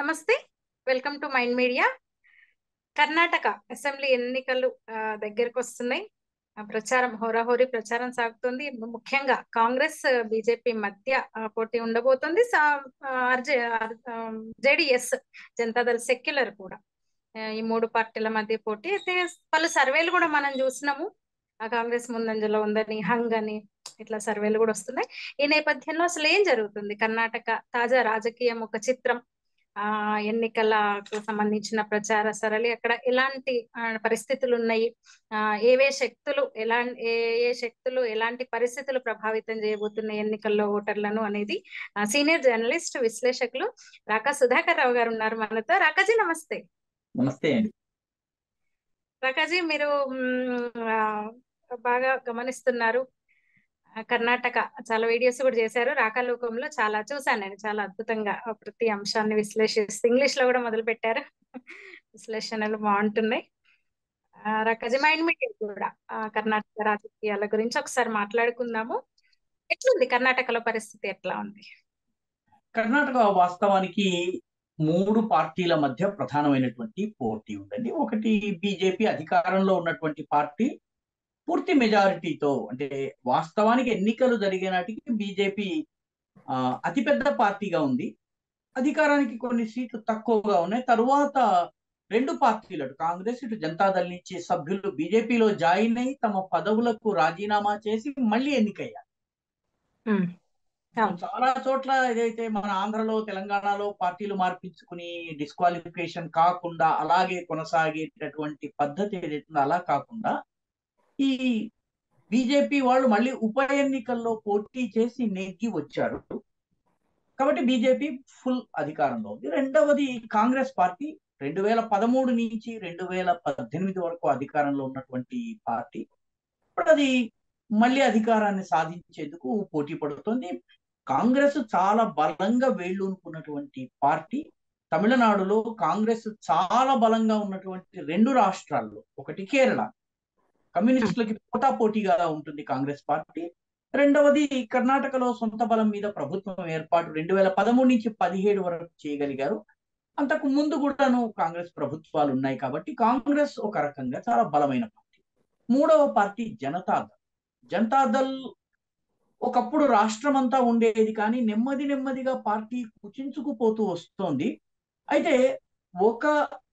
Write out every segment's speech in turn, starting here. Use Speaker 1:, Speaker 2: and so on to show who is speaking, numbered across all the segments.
Speaker 1: నమస్తే. Welcome to mind media Karnataka assembly ఎన్నికలు దగ్గరకు వస్తున్నాయి. ఆ, ప్రచారం హోరాహోరీ ప్రచారం సాగుతుంది. ముఖ్యంగా కాంగ్రెస్ బీజేపీ మధ్య పోటీ ఉండబోతుంది. జేడిఎస్ జనతాదళ్ సెక్యులర్ కూడా. ఈ మూడు పార్టీల మధ్య పోటీ అయితే పలు సర్వేలు కూడా మనం చూసినాము. ఆ కాంగ్రెస్ ముందంజలో ఉందని హంగ్ అని ఇట్లా సర్వేలు కూడా వస్తున్నాయి. ఈ నేపథ్యంలో అసలు ఏం జరుగుతుంది? కర్ణాటక తాజా రాజకీయం ఒక చిత్రం. ఆ ఎన్నికలకు సంబంధించిన ప్రచార సరళి అక్కడ ఎలాంటి పరిస్థితులు ఉన్నాయి ఆ ఏవే శక్తులు ఎలా ఏ ఏ శక్తులు ఎలాంటి పరిస్థితులు ప్రభావితం చేయబోతున్నాయి ఎన్నికల్లో ఓటర్లను అనేది సీనియర్ జర్నలిస్ట్ విశ్లేషకులు రాకా సుధాకర్ రావు గారు ఉన్నారు మనతో. రాకాజీ నమస్తే.
Speaker 2: నమస్తే అండి.
Speaker 1: రాకాజీ మీరు బాగా గమనిస్తున్నారు. కర్ణాటక చాలా వీడియోస్ కూడా చేశారు. రాకాలోకంలో చాలా చూసాను నేను. చాలా అద్భుతంగా ప్రతి అంశాన్ని విశ్లేషిస్తూ ఇంగ్లీష్లో కూడా మొదలు పెట్టారు. విశ్లేషణలు బాగుంటున్నాయి. ఆ, రాకాజీ మైండ్ కూడా కర్ణాటక రాజకీయాల గురించి ఒకసారి మాట్లాడుకుందాము. ఎట్లుంది కర్ణాటకలో పరిస్థితి? ఎట్లా ఉంది?
Speaker 2: కర్ణాటక వాస్తవానికి మూడు పార్టీల మధ్య ప్రధానమైనటువంటి పోటీ ఉందండి. ఒకటి బీజేపీ అధికారంలో ఉన్నటువంటి పార్టీ పూర్తి మెజారిటీతో అంటే వాస్తవానికి ఎన్నికలు జరిగే నాటికి బీజేపీ అతిపెద్ద పార్టీగా ఉంది. అధికారానికి కొన్ని సీట్లు తక్కువగా ఉన్నాయి. తరువాత రెండు పార్టీలు అటు కాంగ్రెస్ ఇటు జనతాదళ్ నుంచి సభ్యులు బీజేపీలో జాయిన్ అయి తమ పదవులకు రాజీనామా చేసి మళ్ళీ ఎన్నికయ్యారు. చాలా చోట్ల ఏదైతే మన ఆంధ్రలో తెలంగాణలో పార్టీలు మార్పించుకుని డిస్క్వాలిఫికేషన్ కాకుండా అలాగే కొనసాగేటటువంటి పద్ధతి ఏదైతే అలా కాకుండా ఈ బీజేపీ వాళ్ళు మళ్ళీ ఉప ఎన్నికల్లో పోటీ చేసి నెగ్గి వచ్చారు. కాబట్టి బీజేపీ ఫుల్ అధికారంలో ఉంది. రెండవది కాంగ్రెస్ పార్టీ. రెండు వేల పదమూడు నుంచి రెండు వేల పద్దెనిమిది వరకు అధికారంలో ఉన్నటువంటి పార్టీ. ఇప్పుడు అది మళ్ళీ అధికారాన్ని సాధించేందుకు పోటీ పడుతుంది. కాంగ్రెస్ చాలా బలంగా వేళ్ళూనుకున్నటువంటి పార్టీ. తమిళనాడులో కాంగ్రెస్ చాలా బలంగా ఉన్నటువంటి రెండు రాష్ట్రాల్లో ఒకటి కేరళ. కమ్యూనిస్టులకి పోటాపోటీగా ఉంటుంది కాంగ్రెస్ పార్టీ. రెండవది కర్ణాటకలో సొంత బలం మీద ప్రభుత్వం ఏర్పాటు రెండు వేల పదమూడు నుంచి పదిహేడు వరకు చేయగలిగారు. అంతకు ముందు కూడాను కాంగ్రెస్ ప్రభుత్వాలు ఉన్నాయి కాబట్టి కాంగ్రెస్ ఒక రకంగా చాలా బలమైన పార్టీ. మూడవ పార్టీ జనతాదళ్ జనతాదళ్ ఒకప్పుడు రాష్ట్రం అంతా ఉండేది కానీ నెమ్మది నెమ్మదిగా పార్టీ కుచించుకుపోతూ వస్తోంది. అయితే ఒక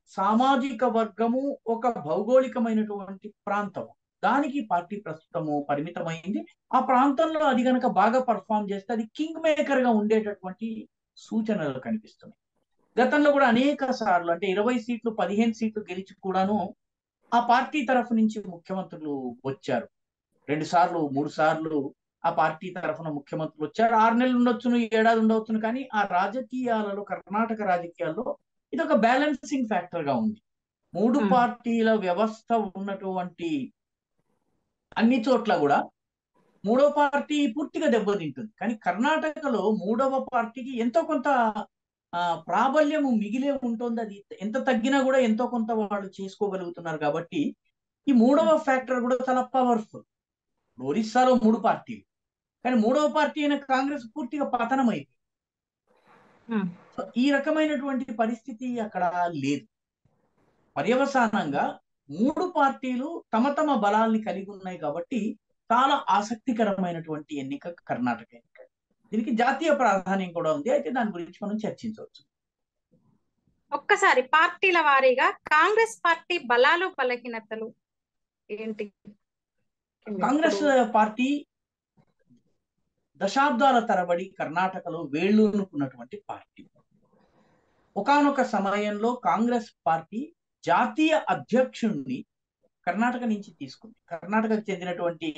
Speaker 2: సామాజిక వర్గము ఒక భౌగోళికమైనటువంటి ప్రాంతం దానికి పార్టీ ప్రస్తుతము పరిమితమైంది. ఆ ప్రాంతంలో అది గనక బాగా పర్ఫామ్ చేస్తే అది కింగ్ మేకర్గా ఉండేటటువంటి సూచనలు కనిపిస్తున్నాయి. గతంలో కూడా అనేక సార్లు అంటే ఇరవై సీట్లు పదిహేను సీట్లు గెలిచి కూడాను ఆ పార్టీ తరఫు నుంచి ముఖ్యమంత్రులు వచ్చారు. రెండు సార్లు మూడు సార్లు ఆ పార్టీ తరఫున ముఖ్యమంత్రులు వచ్చారు. ఆరు నెలలు ఉండొచ్చును ఏడాది ఉండవచ్చును కానీ ఆ రాజకీయాలలో కర్ణాటక రాజకీయాల్లో ఇది ఒక బ్యాలెన్సింగ్ ఫ్యాక్టర్గా ఉంది. మూడు. పార్టీల వ్యవస్థ ఉన్నటువంటి అన్ని చోట్ల కూడా మూడవ పార్టీ పూర్తిగా దెబ్బతింటుంది. కానీ కర్ణాటకలో మూడవ పార్టీకి ఎంతో కొంత ప్రాబల్యము మిగిలే ఉంటుంది. అది ఎంత తగ్గినా కూడా ఎంతో కొంత వాళ్ళు చేసుకోగలుగుతున్నారు కాబట్టి ఈ మూడవ ఫ్యాక్టర్ కూడా చాలా పవర్ఫుల్. ఒరిస్సాలో మూడు పార్టీలు. కానీ మూడవ పార్టీ అయిన కాంగ్రెస్ పూర్తిగా పతనమైంది
Speaker 1: ఉమ్,
Speaker 2: సో ఈ రకమైనటువంటి పరిస్థితి అక్కడ లేదు. పర్యవసానంగా మూడు పార్టీలు తమ తమ బలాల్ని కలిగి ఉన్నాయి కాబట్టి చాలా ఆసక్తికరమైనటువంటి ఎన్నిక కర్ణాటక ఎన్నిక. దీనికి జాతీయ ప్రాధాన్యం కూడా ఉంది. అయితే దాని గురించి మనం చర్చించవచ్చు.
Speaker 1: ఒక్కసారి పార్టీల వారీగా కాంగ్రెస్ పార్టీ బలాలు బలహీనతలు ఏంటి?
Speaker 2: కాంగ్రెస్ పార్టీ దశాబ్దాల తరబడి కర్ణాటకలో వేళ్ళూనుకున్నటువంటి పార్టీ. ఒకానొక సమయంలో కాంగ్రెస్ పార్టీ జాతీయ అధ్యక్షుణ్ణి కర్ణాటక నుంచి తీసుకుంది. కర్ణాటకకు చెందినటువంటి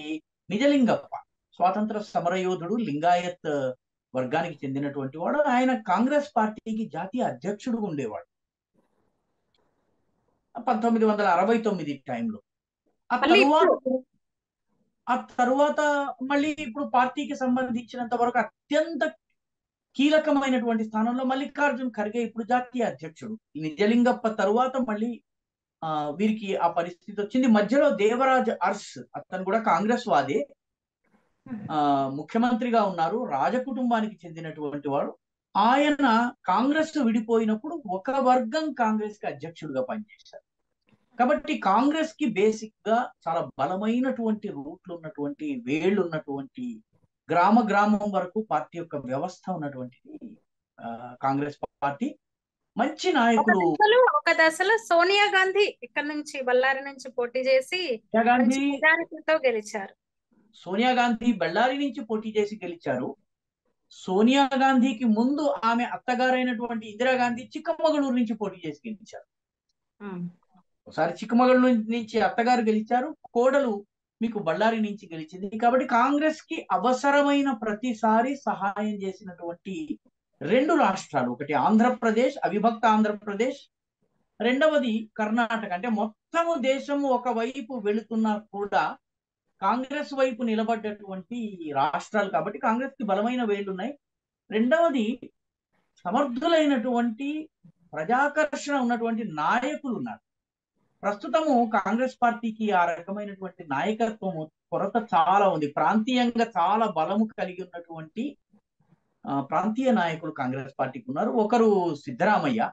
Speaker 2: నిజలింగప్ప స్వాతంత్ర సమరయోధుడు లింగాయత్ వర్గానికి చెందినటువంటి వాడు. ఆయన కాంగ్రెస్ పార్టీకి జాతీయ అధ్యక్షుడు ఉండేవాడు. పంతొమ్మిది వందల అరవై తొమ్మిది టైంలో. ఆ తరువాత ఆ తరువాత మళ్ళీ ఇప్పుడు పార్టీకి సంబంధించినంత వరకు అత్యంత కీలకమైనటువంటి స్థానంలో మల్లికార్జున్ ఖర్గే ఇప్పుడు జాతీయ అధ్యక్షుడు. నిజలింగప్ప తరువాత మళ్ళీ ఆ వీరికి ఆ పరిస్థితి వచ్చింది. మధ్యలో దేవరాజ్ అర్స్ అతను కూడా కాంగ్రెస్ వాదే. ఆ ముఖ్యమంత్రిగా ఉన్నారు. రాజకుటుంబానికి చెందినటువంటి వాడు. ఆయన కాంగ్రెస్ విడిపోయినప్పుడు ఒక వర్గం కాంగ్రెస్కి అధ్యక్షుడిగా పనిచేశారు. కాబట్టి కాంగ్రెస్కి బేసిక్గా చాలా బలమైనటువంటి రూట్లు ఉన్నటువంటి వేళ్ళు ఉన్నటువంటి గ్రామ గ్రామం వరకు పార్టీ యొక్క వ్యవస్థ ఉన్నటువంటిది కాంగ్రెస్ పార్టీ మంచి నాయకులు
Speaker 1: ఒక దశలో సోనియా గాంధీ ఇక్కడ నుంచి బళ్ళారి నుంచి పోటీ చేసి గెలిచారు.
Speaker 2: సోనియా గాంధీ బళ్ళారి నుంచి పోటీ చేసి గెలిచారు. సోనియా గాంధీకి ముందు ఆమె అత్తగారైనటువంటి ఇందిరాగాంధీ చిక్కమగళూరు నుంచి పోటీ చేసి గెలిచారు. ఒకసారి చిక్కమగళూరు నుంచి అత్తగారు గెలిచారు. కోడలు మీకు బళ్ళారి నుంచి గెలిచింది. కాబట్టి కాంగ్రెస్కి అవసరమైన ప్రతిసారి సహాయం చేసినటువంటి రెండు రాష్ట్రాలు. ఒకటి ఆంధ్రప్రదేశ్ అవిభక్త ఆంధ్రప్రదేశ్. రెండవది కర్ణాటక. అంటే మొత్తము దేశము ఒకవైపు వెళుతున్నా కూడా కాంగ్రెస్ వైపు నిలబడ్డటువంటి రాష్ట్రాలు. కాబట్టి కాంగ్రెస్కి బలమైన వేళ్ళు ఉన్నాయి రెండవది సమర్థులైనటువంటి ప్రజాకర్షణ ఉన్నటువంటి నాయకులు ఉన్నారు. ప్రస్తుతము కాంగ్రెస్ పార్టీకి ఆ రకమైనటువంటి నాయకత్వము కొరత చాలా ఉంది. ప్రాంతీయంగా చాలా బలము కలిగి ఉన్నటువంటి ప్రాంతీయ నాయకులు కాంగ్రెస్ పార్టీకి ఉన్నారు. ఒకరు సిద్ధరామయ్య.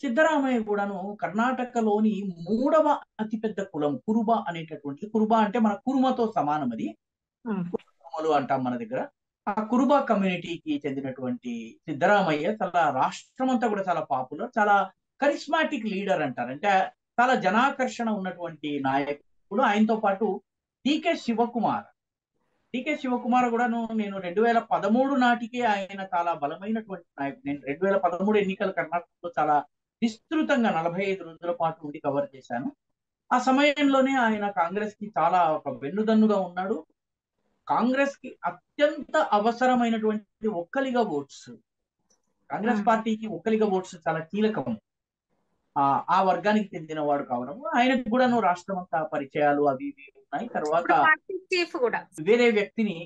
Speaker 2: సిద్ధరామయ్య కూడాను కర్ణాటకలోని మూడవ అతిపెద్ద కులం కురుబ అనేటటువంటిది. కురుబ అంటే మన కురుమతో సమానం అది. కురుమలు అంటాం మన దగ్గర. ఆ కురుబ కమ్యూనిటీకి చెందినటువంటి సిద్ధరామయ్య చాలా రాష్ట్రం అంతా కూడా చాలా పాపులర్ చాలా కరిస్మాటిక్ లీడర్ అంటారు. అంటే చాలా జనాకర్షణ ఉన్నటువంటి నాయకుడు. ఆయనతో పాటు డికే శివకుమార్. డికే శివకుమార్ కూడాను నేను రెండు వేల పదమూడు నాటికే ఆయన చాలా బలమైనటువంటి నాయకుడు. నేను రెండు వేల పదమూడు ఎన్నికల కర్ణాటకలో చాలా విస్తృతంగా నలభై ఐదు రోజుల పాటు ఉండి కవర్ చేశాను. ఆ సమయంలోనే ఆయన కాంగ్రెస్కి చాలా ఒక వెన్నుదన్నుగా ఉన్నాడు. కాంగ్రెస్కి అత్యంత అవసరమైనటువంటి ఒక్కలిగా ఓట్స్. కాంగ్రెస్. పార్టీకి ఒక్కలిగా ఓట్స్ చాలా కీలకం. ఆ ఆ వర్గానికి చెందిన వాడు కావడం ఆయనకు కూడాను రాష్ట్రం అంతా పరిచయాలు అవి ఇవి ఉన్నాయి. తర్వాత
Speaker 1: కూడా.
Speaker 2: వేరే వ్యక్తిని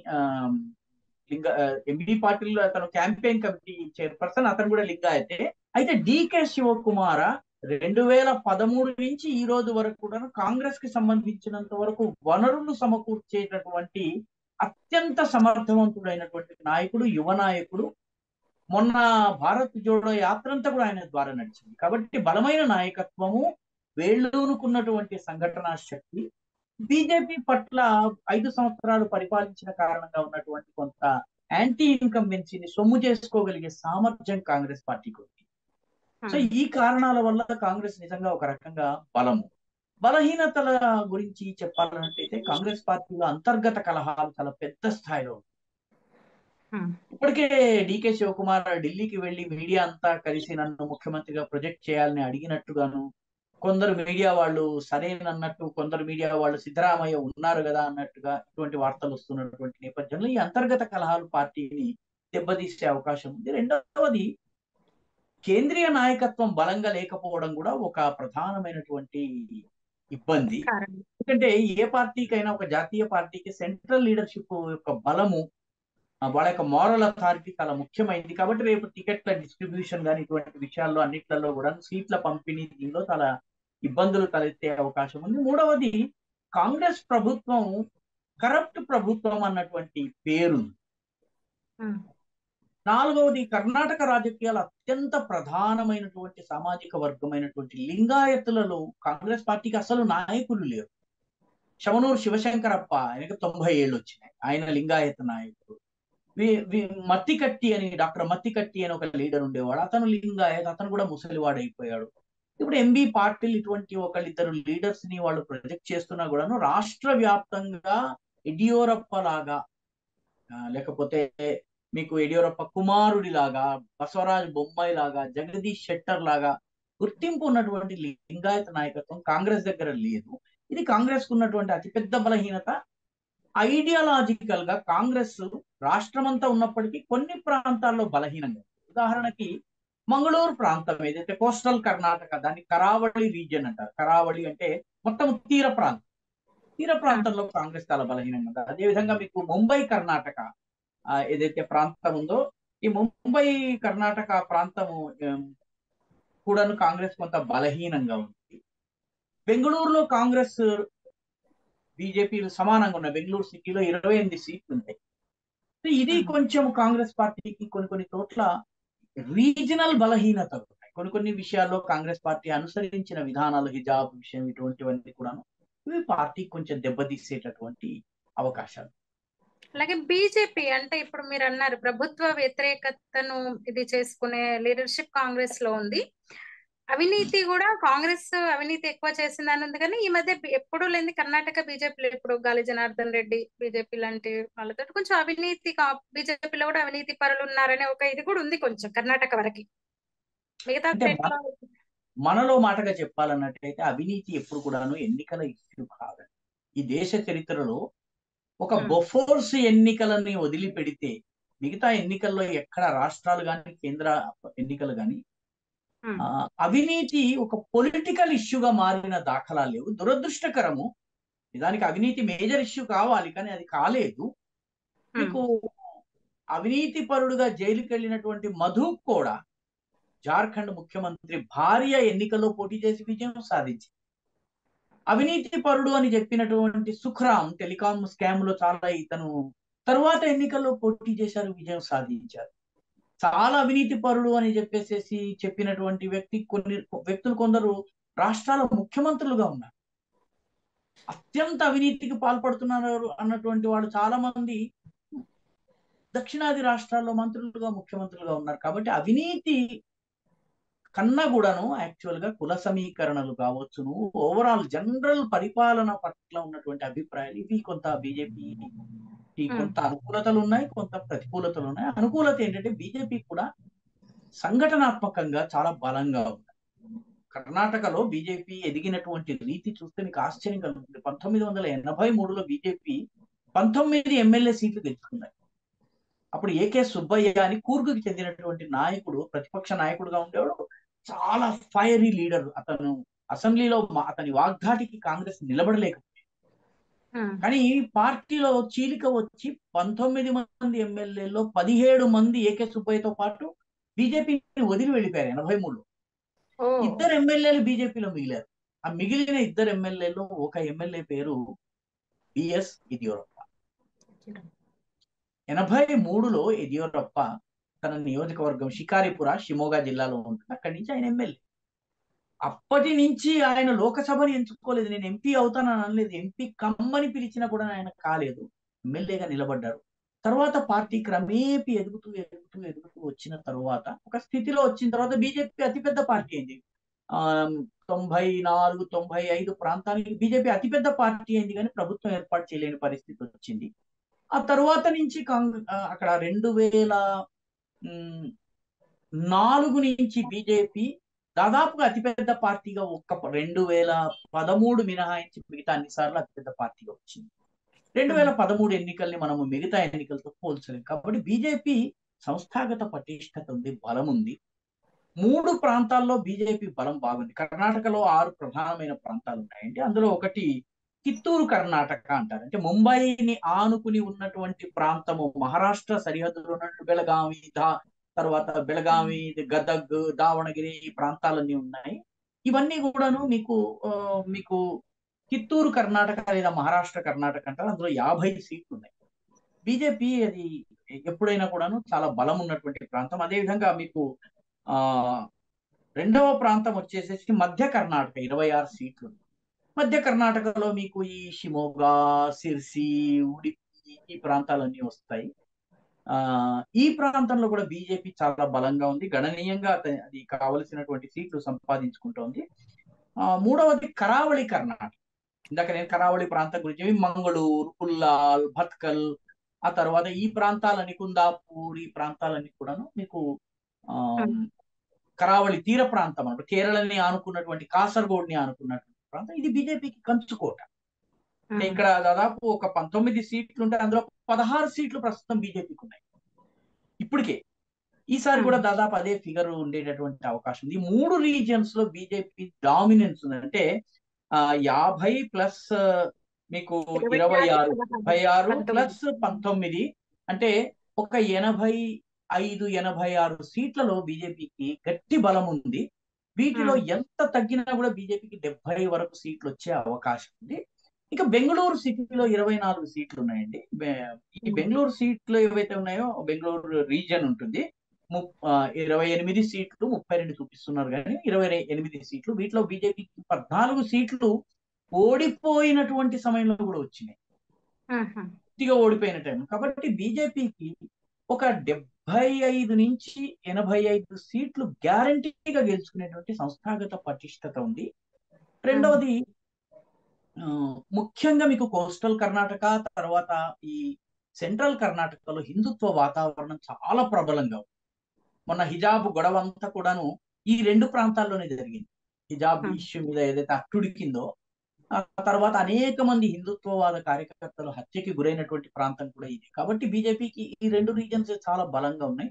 Speaker 2: లింగ ఎంబీ పాటిల్ అతను క్యాంపెయిన్ కమిటీ చైర్పర్సన్ అతను కూడా లింగాయతే అయితే. డికే శివకుమార రెండు వేల పదమూడు నుంచి ఈ రోజు వరకు కూడా కాంగ్రెస్కి సంబంధించినంత వరకు వనరులు సమకూర్చేటటువంటి అత్యంత సమర్థవంతుడైనటువంటి నాయకుడు యువ నాయకుడు మొన్న భారత్ జోడో యాత్ర అంతా కూడా ఆయన ద్వారా నడిచింది. కాబట్టి బలమైన నాయకత్వము వేళ్ళూనుకున్నటువంటి సంఘటనా శక్తి బీజేపీ పట్ల ఐదు సంవత్సరాలు పరిపాలించిన కారణంగా ఉన్నటువంటి కొంత యాంటీ ఇన్కంబెన్సీని సొమ్ము చేసుకోగలిగే సామర్థ్యం కాంగ్రెస్ పార్టీకి ఉంది. సో ఈ కారణాల వల్ల కాంగ్రెస్ నిజంగా ఒక రకంగా బలము. బలహీనతల గురించి చెప్పాలంటే కాంగ్రెస్ పార్టీలో అంతర్గత కలహాలు చాలా పెద్ద స్థాయిలో. ఇప్పటికే డికే శివకుమార్ ఢిల్లీకి వెళ్ళి మీడియా అంతా కలిసి నన్ను ముఖ్యమంత్రిగా ప్రొజెక్ట్ చేయాలని అడిగినట్టుగాను కొందరు మీడియా వాళ్ళు సరేనన్నట్టు కొందరు మీడియా వాళ్ళు సిద్ధరామయ్య ఉన్నారు కదా అన్నట్టుగా ఇటువంటి వార్తలు వస్తున్నటువంటి నేపథ్యంలో ఈ అంతర్గత కలహాలు పార్టీని దెబ్బతీసే అవకాశం ఉంది. రెండవది కేంద్రీయ నాయకత్వం బలంగా లేకపోవడం కూడా ఒక ప్రధానమైనటువంటి ఇబ్బంది. ఎందుకంటే ఏ పార్టీకైనా ఒక జాతీయ పార్టీకి సెంట్రల్ లీడర్షిప్ యొక్క బలము వాళ్ళ యొక్క మారల్ అథారిటీ చాలా ముఖ్యమైనది కాబట్టి రేపు టికెట్ల డిస్ట్రిబ్యూషన్ కానీ ఇటువంటి విషయాల్లో అన్నిట్లలో కూడా సీట్ల పంపిణీ దీనిలో చాలా ఇబ్బందులు తలెత్తే అవకాశం ఉంది. మూడవది కాంగ్రెస్ ప్రభుత్వం కరప్ట్ ప్రభుత్వం అన్నటువంటి పేరు. నాలుగవది కర్ణాటక రాజకీయాలు అత్యంత ప్రధానమైనటువంటి సామాజిక వర్గమైనటువంటి లింగాయతులలో కాంగ్రెస్ పార్టీకి అసలు నాయకులు లేరు. శవనూరు శివశంకరప్ప ఆయనకు తొంభై ఏళ్ళు వచ్చినాయి. ఆయన లింగాయత నాయకుడు. వి- మత్తికట్టి అని డాక్టర్ మత్తికట్టి అని ఒక లీడర్ ఉండేవాడు. అతను లింగాయత్ అతను కూడా ముసలివాడు అయిపోయాడు. ఇప్పుడు ఎంబీ పాటిల్ ఇటువంటి ఒకళ్ళిద్దరు లీడర్స్ని వాళ్ళు ప్రొజెక్ట్ చేస్తున్నా కూడాను రాష్ట్ర వ్యాప్తంగా ఎడియూరప్ప లాగా లేకపోతే మీకు ఎడియూరప్ప కుమారుడి లాగా బసవరాజ్ బొమ్మాయి లాగా జగదీష్ షెట్టర్ లాగా గుర్తింపు ఉన్నటువంటి లింగాయత నాయకత్వం కాంగ్రెస్ దగ్గర లేదు. ఇది కాంగ్రెస్కు ఉన్నటువంటి అతిపెద్ద బలహీనత ఐడియాలజికల్గా కాంగ్రెస్ రాష్ట్రమంతా ఉన్నప్పటికీ కొన్ని ప్రాంతాల్లో బలహీనంగా ఉదాహరణకి మంగళూరు ప్రాంతం ఏదైతే కోస్టల్ కర్ణాటక దాన్ని కరావళి రీజియన్ అంటారు. కరావళి అంటే మొత్తం తీర ప్రాంతం. తీర ప్రాంతంలో కాంగ్రెస్ చాలా బలహీనంగా ఉంది. అదేవిధంగా మీకు ముంబై కర్ణాటక ఏదైతే ప్రాంతం ఉందో ఈ ముంబై కర్ణాటక ప్రాంతము కూడాను కాంగ్రెస్ కొంత బలహీనంగా ఉంది. బెంగళూరులో కాంగ్రెస్ బీజేపీలు సమానంగా ఉన్నాయి. బెంగళూరు సిటీలో ఇరవై ఎనిమిది సీట్లు ఉంటాయి ఇది కొంచెం కాంగ్రెస్ పార్టీకి కొన్ని కొన్ని చోట్ల రీజనల్ బలహీనతలు ఉన్నాయి. కొన్ని కొన్ని విషయాల్లో కాంగ్రెస్ పార్టీ అనుసరించిన విధానాలు హిజాబ్ విషయం ఇటువంటివన్నీ కూడాను ఇవి పార్టీ కొంచెం దెబ్బతీసేటటువంటి అవకాశాలు.
Speaker 1: అలాగే బీజేపీ అంటే ఇప్పుడు మీరు అన్నారు ప్రభుత్వ వ్యతిరేకతను ఇది చేసుకునే లీడర్షిప్ కాంగ్రెస్లో ఉంది. అవినీతి కూడా కాంగ్రెస్ అవినీతి ఎక్కువ చేసిందని ఉంది కానీ ఈ మధ్య ఎప్పుడు లేని కర్ణాటక బీజేపీలో ఇప్పుడు గాలి జనార్దన్ రెడ్డి బీజేపీ లాంటి వాళ్ళతో కొంచెం అవినీతి బీజేపీలో కూడా అవినీతి పరులు ఉన్నారనే ఒక ఇది కూడా ఉంది కొంచెం కర్ణాటక వరకు మిగతా
Speaker 2: మనలో మాటగా చెప్పాలన్నట్టయితే అవినీతి ఎప్పుడు కూడాను ఎన్నికల ఇష్యూ కాదండి ఈ దేశ చరిత్రలో ఒక. బొఫోర్స్ ఎన్నికలని వదిలిపెడితే మిగతా ఎన్నికల్లో ఎక్కడ రాష్ట్రాలు కానీ కేంద్ర ఎన్నికలు కానీ అవినీతి ఒక పొలిటికల్ ఇష్యూగా మారిన దాఖలాలు లేవు. దురదృష్టకరము. నిజానికి అవినీతి మేజర్ ఇష్యూ కావాలి కానీ అది కాలేదు. మీకు అవినీతి పరుడుగా జైలుకి వెళ్ళినటువంటి మధు కూడా జార్ఖండ్ ముఖ్యమంత్రి భార్య ఎన్నికల్లో పోటీ చేసి విజయం సాధించింది. అవినీతి పరుడు అని చెప్పినటువంటి సుఖ్రామ్ టెలికాం స్కామ్లో చాలా ఇతను తరువాత ఎన్నికల్లో పోటీ చేశారు విజయం సాధించారు. చాలా అవినీతి పరుడు అని చెప్పేసేసి చెప్పినటువంటి వ్యక్తి కొన్ని వ్యక్తులు కొందరు రాష్ట్రాల ముఖ్యమంత్రులుగా ఉన్నారు. అత్యంత అవినీతికి పాల్పడుతున్నారు అన్నటువంటి వాళ్ళు చాలా మంది దక్షిణాది రాష్ట్రాల్లో మంత్రులుగా ముఖ్యమంత్రులుగా ఉన్నారు. కాబట్టి అవినీతి కన్నా కూడాను యాక్చువల్గా కుల సమీకరణలు కావచ్చును. ఓవరాల్ జనరల్ పరిపాలన పట్ల ఉన్నటువంటి అభిప్రాయాలు ఇవి కొంత బీజేపీ కొంత అనుకూలతలు ఉన్నాయి కొంత ప్రతికూలతలు ఉన్నాయి అనుకూలత ఏంటంటే బీజేపీ కూడా సంఘటనాత్మకంగా చాలా బలంగా ఉంది. కర్ణాటకలో బీజేపీ ఎదిగినటువంటి రీతి చూస్తే మీకు ఆశ్చర్యం కలుగుతుంది. పంతొమ్మిది వందల ఎనభై మూడులో బీజేపీ పంతొమ్మిది ఎమ్మెల్యే సీట్లు గెలుచుకున్నాయి. అప్పుడు ఏకే సుబ్బయ్య అని కూర్గుకి చెందినటువంటి నాయకుడు ప్రతిపక్ష నాయకుడుగా ఉండేవాడు. చాలా ఫైరీ లీడర్ అతను అసెంబ్లీలో అతని వాగ్దాటికి కాంగ్రెస్ నిలబడలేకపోయింది.
Speaker 1: ఉమ్,
Speaker 2: కానీ పార్టీలో చీలిక వచ్చి పంతొమ్మిది మంది ఎమ్మెల్యేలో పదిహేడు మంది ఏకే సుబ్బయ్యతో పాటు బీజేపీని వదిలి వెళ్ళిపోయారు ఎనభై మూడులో.
Speaker 1: ఓ.
Speaker 2: ఇద్దరు ఎమ్మెల్యేలు బీజేపీలో మిగిలారు. ఆ మిగిలిన ఇద్దరు ఎమ్మెల్యేలో ఒక ఎమ్మెల్యే పేరు బిఎస్ యడియూరప్ప ఎనభై మూడులో యడియూరప్ప తన నియోజకవర్గం షికారిపుర షిమోగా జిల్లాలో ఉంటుంది అక్కడి నుంచి ఆయన ఎమ్మెల్యే. అప్పటి నుంచి ఆయన లోకసభని ఎంచుకోలేదు. నేను ఎంపీ అవుతానని అనలేదు. ఎంపీ కమ్మని పిలిచినా కూడా ఆయన కాలేదు. ఎమ్మెల్యేగా నిలబడ్డారు. తర్వాత పార్టీ క్రమేపీ ఎదుగుతూ ఎదుగుతూ ఎదుగుతూ వచ్చిన తర్వాత ఒక స్థితిలో వచ్చిన తర్వాత బీజేపీ అతిపెద్ద పార్టీ అయింది. ఆ తొంభై నాలుగు తొంభై ఐదు ప్రాంతానికి బీజేపీ అతిపెద్ద పార్టీ అయింది కానీ ప్రభుత్వం ఏర్పాటు చేయలేని పరిస్థితి వచ్చింది. ఆ తర్వాత నుంచి కాంగ్రెస్ అక్కడ రెండు వేల నాలుగు నుంచి బీజేపీ దాదాపుగా అతిపెద్ద పార్టీగా ఒక్క రెండు వేల పదమూడు మినహాయించి మిగతా అన్నిసార్లు అతిపెద్ద పార్టీగా వచ్చింది. రెండు వేల పదమూడు ఎన్నికల్ని మనము మిగతా ఎన్నికలతో పోల్చలేం. కాబట్టి బీజేపీ సంస్థాగత పటిష్టత ఉంది బలం ఉంది మూడు ప్రాంతాల్లో బీజేపీ బలం బాగుంది. కర్ణాటకలో ఆరు ప్రధానమైన ప్రాంతాలు ఉన్నాయండి అందులో ఒకటి చిత్తూరు కర్ణాటక అంటారు. అంటే ముంబైని ఆనుకుని ఉన్నటువంటి ప్రాంతము మహారాష్ట్ర సరిహద్దులో ఉన్నటువంటి బెళగావి తర్వాత బెళగావి గదగ్ దావణగిరి ఈ ప్రాంతాలన్నీ ఉన్నాయి. ఇవన్నీ కూడాను మీకు ఆ, మీకు చిత్తూరు కర్ణాటక లేదా మహారాష్ట్ర కర్ణాటక అంటారు. అందులో యాభై సీట్లు ఉన్నాయి బీజేపీ అది ఎప్పుడైనా కూడాను చాలా బలం ఉన్నటువంటి ప్రాంతం. అదేవిధంగా మీకు ఆ రెండవ ప్రాంతం వచ్చేసేసి మధ్య కర్ణాటక ఇరవై ఆరు సీట్లు. మధ్య కర్ణాటకలో మీకు ఈ షిమోగా సిర్సి ఉడిపి ఈ ప్రాంతాలన్నీ వస్తాయి. ఈ ప్రాంతంలో కూడా బీజేపీ చాలా బలంగా ఉంది. గణనీయంగా అది కావలసినటువంటి సీట్లు సంపాదించుకుంటోంది. ఆ మూడవది కరావళి కర్ణాటక. ఇందాక నేను కరావళి ప్రాంతం గురించి మంగళూరు పుల్లాల్ భత్కల్ ఆ తర్వాత ఈ ప్రాంతాలని కుందాపూర్ ఈ ప్రాంతాలన్నీ కూడాను మీకు ఆ కరావళి తీర ప్రాంతం అన్నమాట కేరళని ఆనుకున్నటువంటి కాసర్గోడ్ని ఆనుకున్నటువంటి ప్రాంతం. ఇది బీజేపీకి కంచుకోట. ఇక్కడ దాదాపు ఒక పంతొమ్మిది సీట్లు ఉంటే అందులో పదహారు సీట్లు ప్రస్తుతం బీజేపీకి ఉన్నాయి. ఇప్పటికే. ఈసారి కూడా దాదాపు అదే ఫిగర్ ఉండేటటువంటి అవకాశం ఉంది. ఈ మూడు రీజియన్స్లో బీజేపీ డామినెన్స్ ఉంది. అంటే ఆ యాభై ప్లస్ మీకు ఇరవై ఆరు ముప్పై ఆరు ప్లస్ పంతొమ్మిది. అంటే ఒక ఎనభై ఐదు ఎనభై ఆరు సీట్లలో బీజేపీకి గట్టి బలం ఉంది. వీటిలో ఎంత తగ్గినా కూడా బీజేపీకి డెబ్బై వరకు సీట్లు వచ్చే అవకాశం ఉంది. ఇక బెంగళూరు సిటీలో ఇరవై నాలుగు సీట్లు ఉన్నాయండి. ఈ బెంగళూరు సీట్లు ఏవైతే ఉన్నాయో బెంగళూరు రీజియన్ ఉంటుంది. ఇరవై ఎనిమిది సీట్లు ముప్పై రెండు చూపిస్తున్నారు కానీ ఇరవై ఎనిమిది సీట్లు. వీటిలో బీజేపీకి పద్నాలుగు సీట్లు ఓడిపోయినటువంటి సమయంలో కూడా వచ్చినాయి. పూర్తిగా ఓడిపోయిన టైం. కాబట్టి బీజేపీకి ఒక డెబ్బై ఐదు నుంచి ఎనభై ఐదు సీట్లు గ్యారంటీగా గెలుచుకునేటువంటి సంస్థాగత పటిష్టత ఉంది. రెండవది ముఖ్యంగా మీకు కోస్టల్ కర్ణాటక తర్వాత ఈ సెంట్రల్ కర్ణాటకలో హిందుత్వ వాతావరణం చాలా ప్రబలంగా ఉంది. మొన్న హిజాబ్ గొడవ అంతా కూడాను ఈ రెండు ప్రాంతాల్లోనే జరిగింది. హిజాబ్. ఇష్యూ మీద ఏదైతే అట్టుడికిందో ఆ తర్వాత అనేక మంది హిందుత్వవాద కార్యకర్తలు హత్యకి గురైనటువంటి ప్రాంతం కూడా ఇది. కాబట్టి బీజేపీకి ఈ రెండు రీజన్స్ చాలా బలంగా ఉన్నాయి.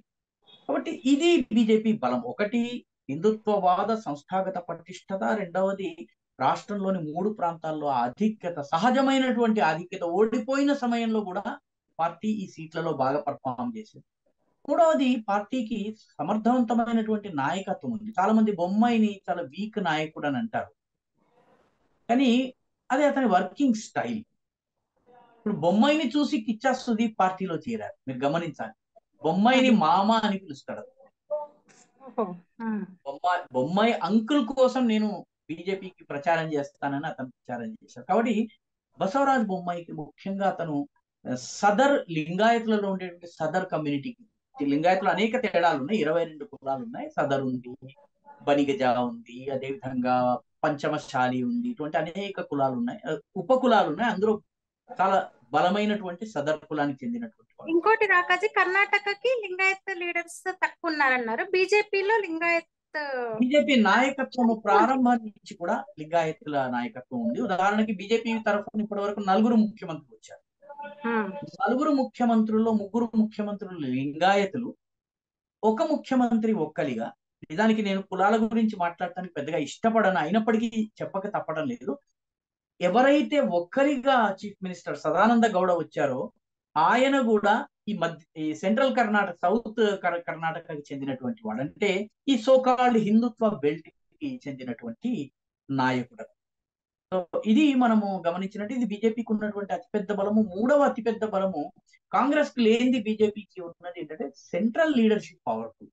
Speaker 2: కాబట్టి ఇది బీజేపీ బలం. ఒకటి హిందుత్వవాద సంస్థాగత పటిష్టత రెండవది రాష్ట్రంలోని మూడు ప్రాంతాల్లో ఆధిక్యత సహజమైనటువంటి ఆధిక్యత ఓడిపోయిన సమయంలో కూడా పార్టీ ఈ సీట్లలో బాగా పర్ఫామ్ చేసింది. మూడవది పార్టీకి సమర్థవంతమైనటువంటి నాయకత్వం ఉంది. చాలా మంది బొమ్మాయిని చాలా వీక్ నాయకుడు అని అంటారు. కానీ అది అతని వర్కింగ్ స్టైల్ ఇప్పుడు బొమ్మాయిని చూసి కిచ్చా సుదీప్ పార్టీలో చేరారు. మీరు గమనించాలి. బొమ్మాయిని మామ అని పిలుస్తాడు. బొమ్మాయి బొమ్మాయి అంకుల్ కోసం నేను బీజేపీకి ప్రచారం చేస్తానని అతను ప్రచారం చేశారు కాబట్టి బసవరాజ్ బొమ్మాయికి ముఖ్యంగా అతను సదర్ లింగాయతులలో ఉండేటువంటి సదర్ కమ్యూనిటీకి లింగాయతులు అనేక తేడాలు ఉన్నాయి. ఇరవై రెండు కులాలు ఉన్నాయి. సదర్ ఉంది బనిగజా ఉంది అదేవిధంగా పంచమశాలి ఉంది. ఇటువంటి అనేక కులాలు ఉన్నాయి. ఉప కులాలు ఉన్నాయి. అందులో చాలా బలమైనటువంటి సదర్ కులానికి చెందినటువంటి
Speaker 1: ఇంకోటి రాకాజీ కర్ణాటకకి లింగాయత్ లీడర్స్ తక్కువ ఉన్నారన్నారు. బీజేపీలో లింగాయత్
Speaker 2: బీజేపీ నాయకత్వం ప్రారంభం నుంచి కూడా లింగాయతుల నాయకత్వం ఉంది. ఉదాహరణకి బీజేపీ తరఫున ఇప్పటి వరకు నలుగురు ముఖ్యమంత్రులు వచ్చారు. నలుగురు ముఖ్యమంత్రుల్లో ముగ్గురు ముఖ్యమంత్రులు లింగాయతులు. ఒక ముఖ్యమంత్రి ఒక్కలిగా. నిజానికి నేను కులాల గురించి మాట్లాడటానికి పెద్దగా ఇష్టపడను. అయినప్పటికీ చెప్పక తప్పడం లేదు. ఎవరైతే ఒక్కరిగా చీఫ్ మినిస్టర్ సదానంద గౌడ వచ్చారో ఆయన కూడా ఈ మధ్య ఈ సెంట్రల్ కర్ణాటక సౌత్ కర్ణాటకకి చెందినటువంటి వాడు. అంటే ఈ సోకాల్డ్ హిందుత్వ బెల్ట్కి చెందినటువంటి నాయకుడు. సో ఇది మనము గమనించినట్టు ఇది బీజేపీకి ఉన్నటువంటి అతిపెద్ద బలము. మూడవ అతిపెద్ద బలము కాంగ్రెస్కి లేనిది బీజేపీకి ఉన్నది ఏంటంటే సెంట్రల్ లీడర్షిప్ పవర్ఫుల్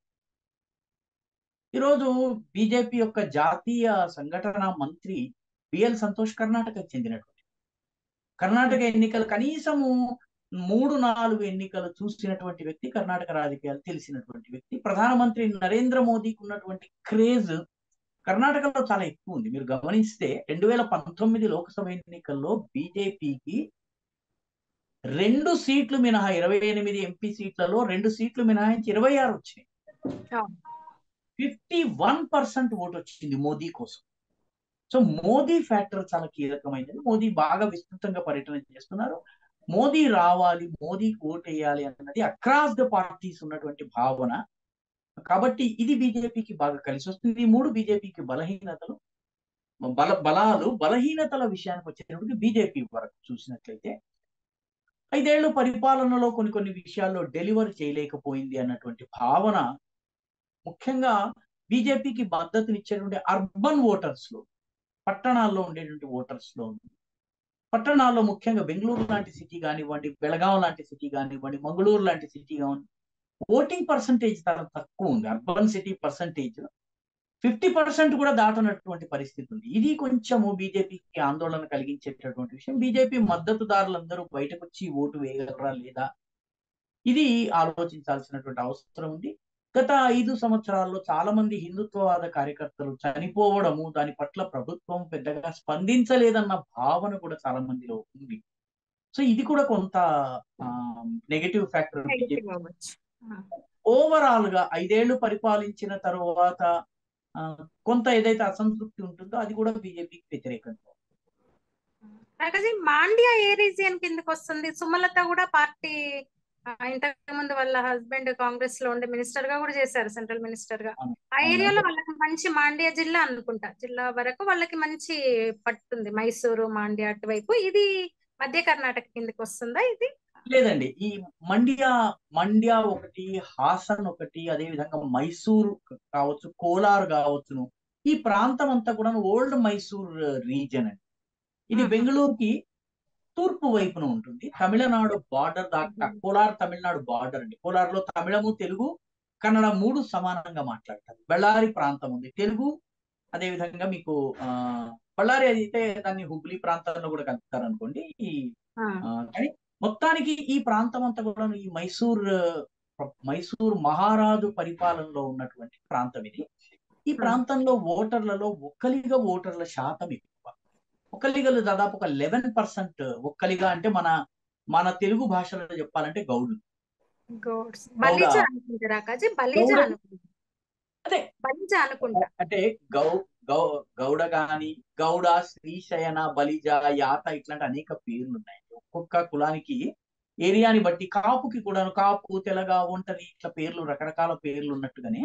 Speaker 2: ఈరోజు బీజేపీ యొక్క జాతీయ సంఘటన మంత్రి బిఎల్ సంతోష్ కర్ణాటకకు చెందినటువంటి. కర్ణాటక ఎన్నికలు కనీసము మూడు నాలుగు ఎన్నికలు చూసినటువంటి వ్యక్తి కర్ణాటక రాజకీయాలు తెలిసినటువంటి వ్యక్తి. ప్రధానమంత్రి నరేంద్ర మోదీకి ఉన్నటువంటి క్రేజ్ కర్ణాటకలో చాలా ఎక్కువ ఉంది. మీరు గమనిస్తే రెండు వేల పంతొమ్మిది లోక్సభ ఎన్నికల్లో బీజేపీకి రెండు సీట్లు మినహా ఇరవై ఎనిమిది ఎంపీ సీట్లలో రెండు సీట్లు మినహాయించి ఇరవై ఆరు వచ్చినాయి. ఫిఫ్టీ వన్ పర్సెంట్ ఓటు వచ్చింది మోదీ కోసం. సో మోదీ ఫ్యాక్టర్ చాలా కీలకమైనది. మోదీ బాగా విస్తృతంగా పర్యటన చేస్తున్నారు. మోదీ రావాలి మోదీ ఓటేయాలి అన్నది అక్రాస్ ద పార్టీస్ ఉన్నటువంటి భావన. కాబట్టి ఇది బీజేపీకి బాగా కలిసి వస్తుంది. ఈ మూడు బీజేపీకి బలహీనతలు బల బలాలు బలహీనతల విషయానికి వచ్చేటప్పటికి బీజేపీ వరకు చూసినట్లయితే ఐదేళ్ళు పరిపాలనలో కొన్ని కొన్ని విషయాల్లో డెలివర్ చేయలేకపోయింది అన్నటువంటి భావన ముఖ్యంగా బీజేపీకి మద్దతునిచ్చేటువంటి అర్బన్ ఓటర్స్లో పట్టణాల్లో ఉండేటువంటి ఓటర్స్లో ఉంది పట్టణాల్లో ముఖ్యంగా బెంగళూరు లాంటి సిటీ కానివ్వండి బెళగాం లాంటి సిటీ కానివ్వండి మంగళూరు లాంటి సిటీ కానివ్వండి ఓటింగ్ పర్సంటేజ్ చాలా తక్కువ ఉంది. Urban city percentage fifty percent కూడా దాటనటువంటి పరిస్థితి ఉంది. ఇది కొంచెము బీజేపీకి ఆందోళన కలిగించేటటువంటి విషయం. బీజేపీ మద్దతుదారులందరూ బయటకు వచ్చి ఓటు వేయగలరా లేదా? ఇది ఆలోచించాల్సినటువంటి అవసరం ఉంది. గత ఐదు సంవత్సరాల్లో చాలా మంది హిందుత్వవాద కార్యకర్తలు చనిపోవడము దాని పట్ల ప్రభుత్వం పెద్దగా స్పందించలేదన్న భావన కూడా చాలా మందిలో ఉంది. సో ఇది కూడా కొంత నెగటివ్ ఫ్యాక్టర్. ఓవరాల్గా ఐదేళ్ళు పరిపాలించిన తరువాత కొంత ఏదైతే అసంతృప్తి ఉంటుందో అది కూడా బీజేపీకి వ్యతిరేకంగా
Speaker 1: మాండ్యా ఏ రీజియన్ కిందకి వస్తుంది సుమలత కూడా పార్టీ ఇంతకు ముందు వాళ్ళ హస్బెండ్ కాంగ్రెస్లో ఉండే మినిస్టర్గా కూడా చేశారు సెంట్రల్
Speaker 2: మినిస్టర్గా.
Speaker 1: ఆ ఏరియాలో వాళ్ళకి మంచి మాండ్యా జిల్లా అనుకుంటా. జిల్లా వరకు వాళ్ళకి మంచి పట్టుంది. మైసూరు మాండ్యా అటువైపు. ఇది మధ్య కర్ణాటక కిందకి వస్తుందా ఇది?
Speaker 2: లేదండి. ఈ మండ్యా మండ్యా ఒకటి హాసన్ ఒకటి అదే విధంగా మైసూర్ కావచ్చు కోలార్ కావచ్చును. ఈ ప్రాంతం అంతా కూడా ఓల్డ్ మైసూర్ రీజన్ అండి. ఇది. బెంగళూరుకి తూర్పు వైపున ఉంటుంది. తమిళనాడు బార్డర్ దాకా కోలార్ తమిళనాడు బార్డర్ అండి. కోలార్లో తమిళము తెలుగు కన్నడ మూడు సమానంగా మాట్లాడతారు. బళ్ళారి ప్రాంతం ఉంది. తెలుగు అదే విధంగా మీకు ఆ బళ్ళారి అయితే దాన్ని హుబ్లీ ప్రాంతంలో కూడా కలుపుతారు అనుకోండి కానీ మొత్తానికి ఈ ప్రాంతం అంతా కూడా ఈ మైసూర్ మైసూర్ మహారాజు పరిపాలనలో ఉన్నటువంటి ప్రాంతం ఇది. ఈ ప్రాంతంలో ఓటర్లలో ఒక్కలిగా ఓటర్ల శాతం ఎక్కువ. ఒక్కలిగలు దాదాపు ఒక లెవెన్ పర్సెంట్ ఒక్కలిగా అంటే మన మన తెలుగు భాషలో చెప్పాలంటే గౌడు
Speaker 1: గౌడ్స్. బలిజ అనుకుంటా రాకాజీ బలిజ
Speaker 2: గౌడ-
Speaker 1: అనుకుంటా.
Speaker 2: అదే. అంటే గౌ గౌ గౌడ గాని గౌడ శ్రీశయన బలిజ యాత ఇట్లాంటి అనేక పేర్లు ఉన్నాయి ఒక్కొక్క కులానికి ఏరియాని బట్టి కాపుకి కూడాను కాపు తెలగ ఒంటరి ఇట్లా పేర్లు రకరకాల పేర్లు ఉన్నట్టుగానే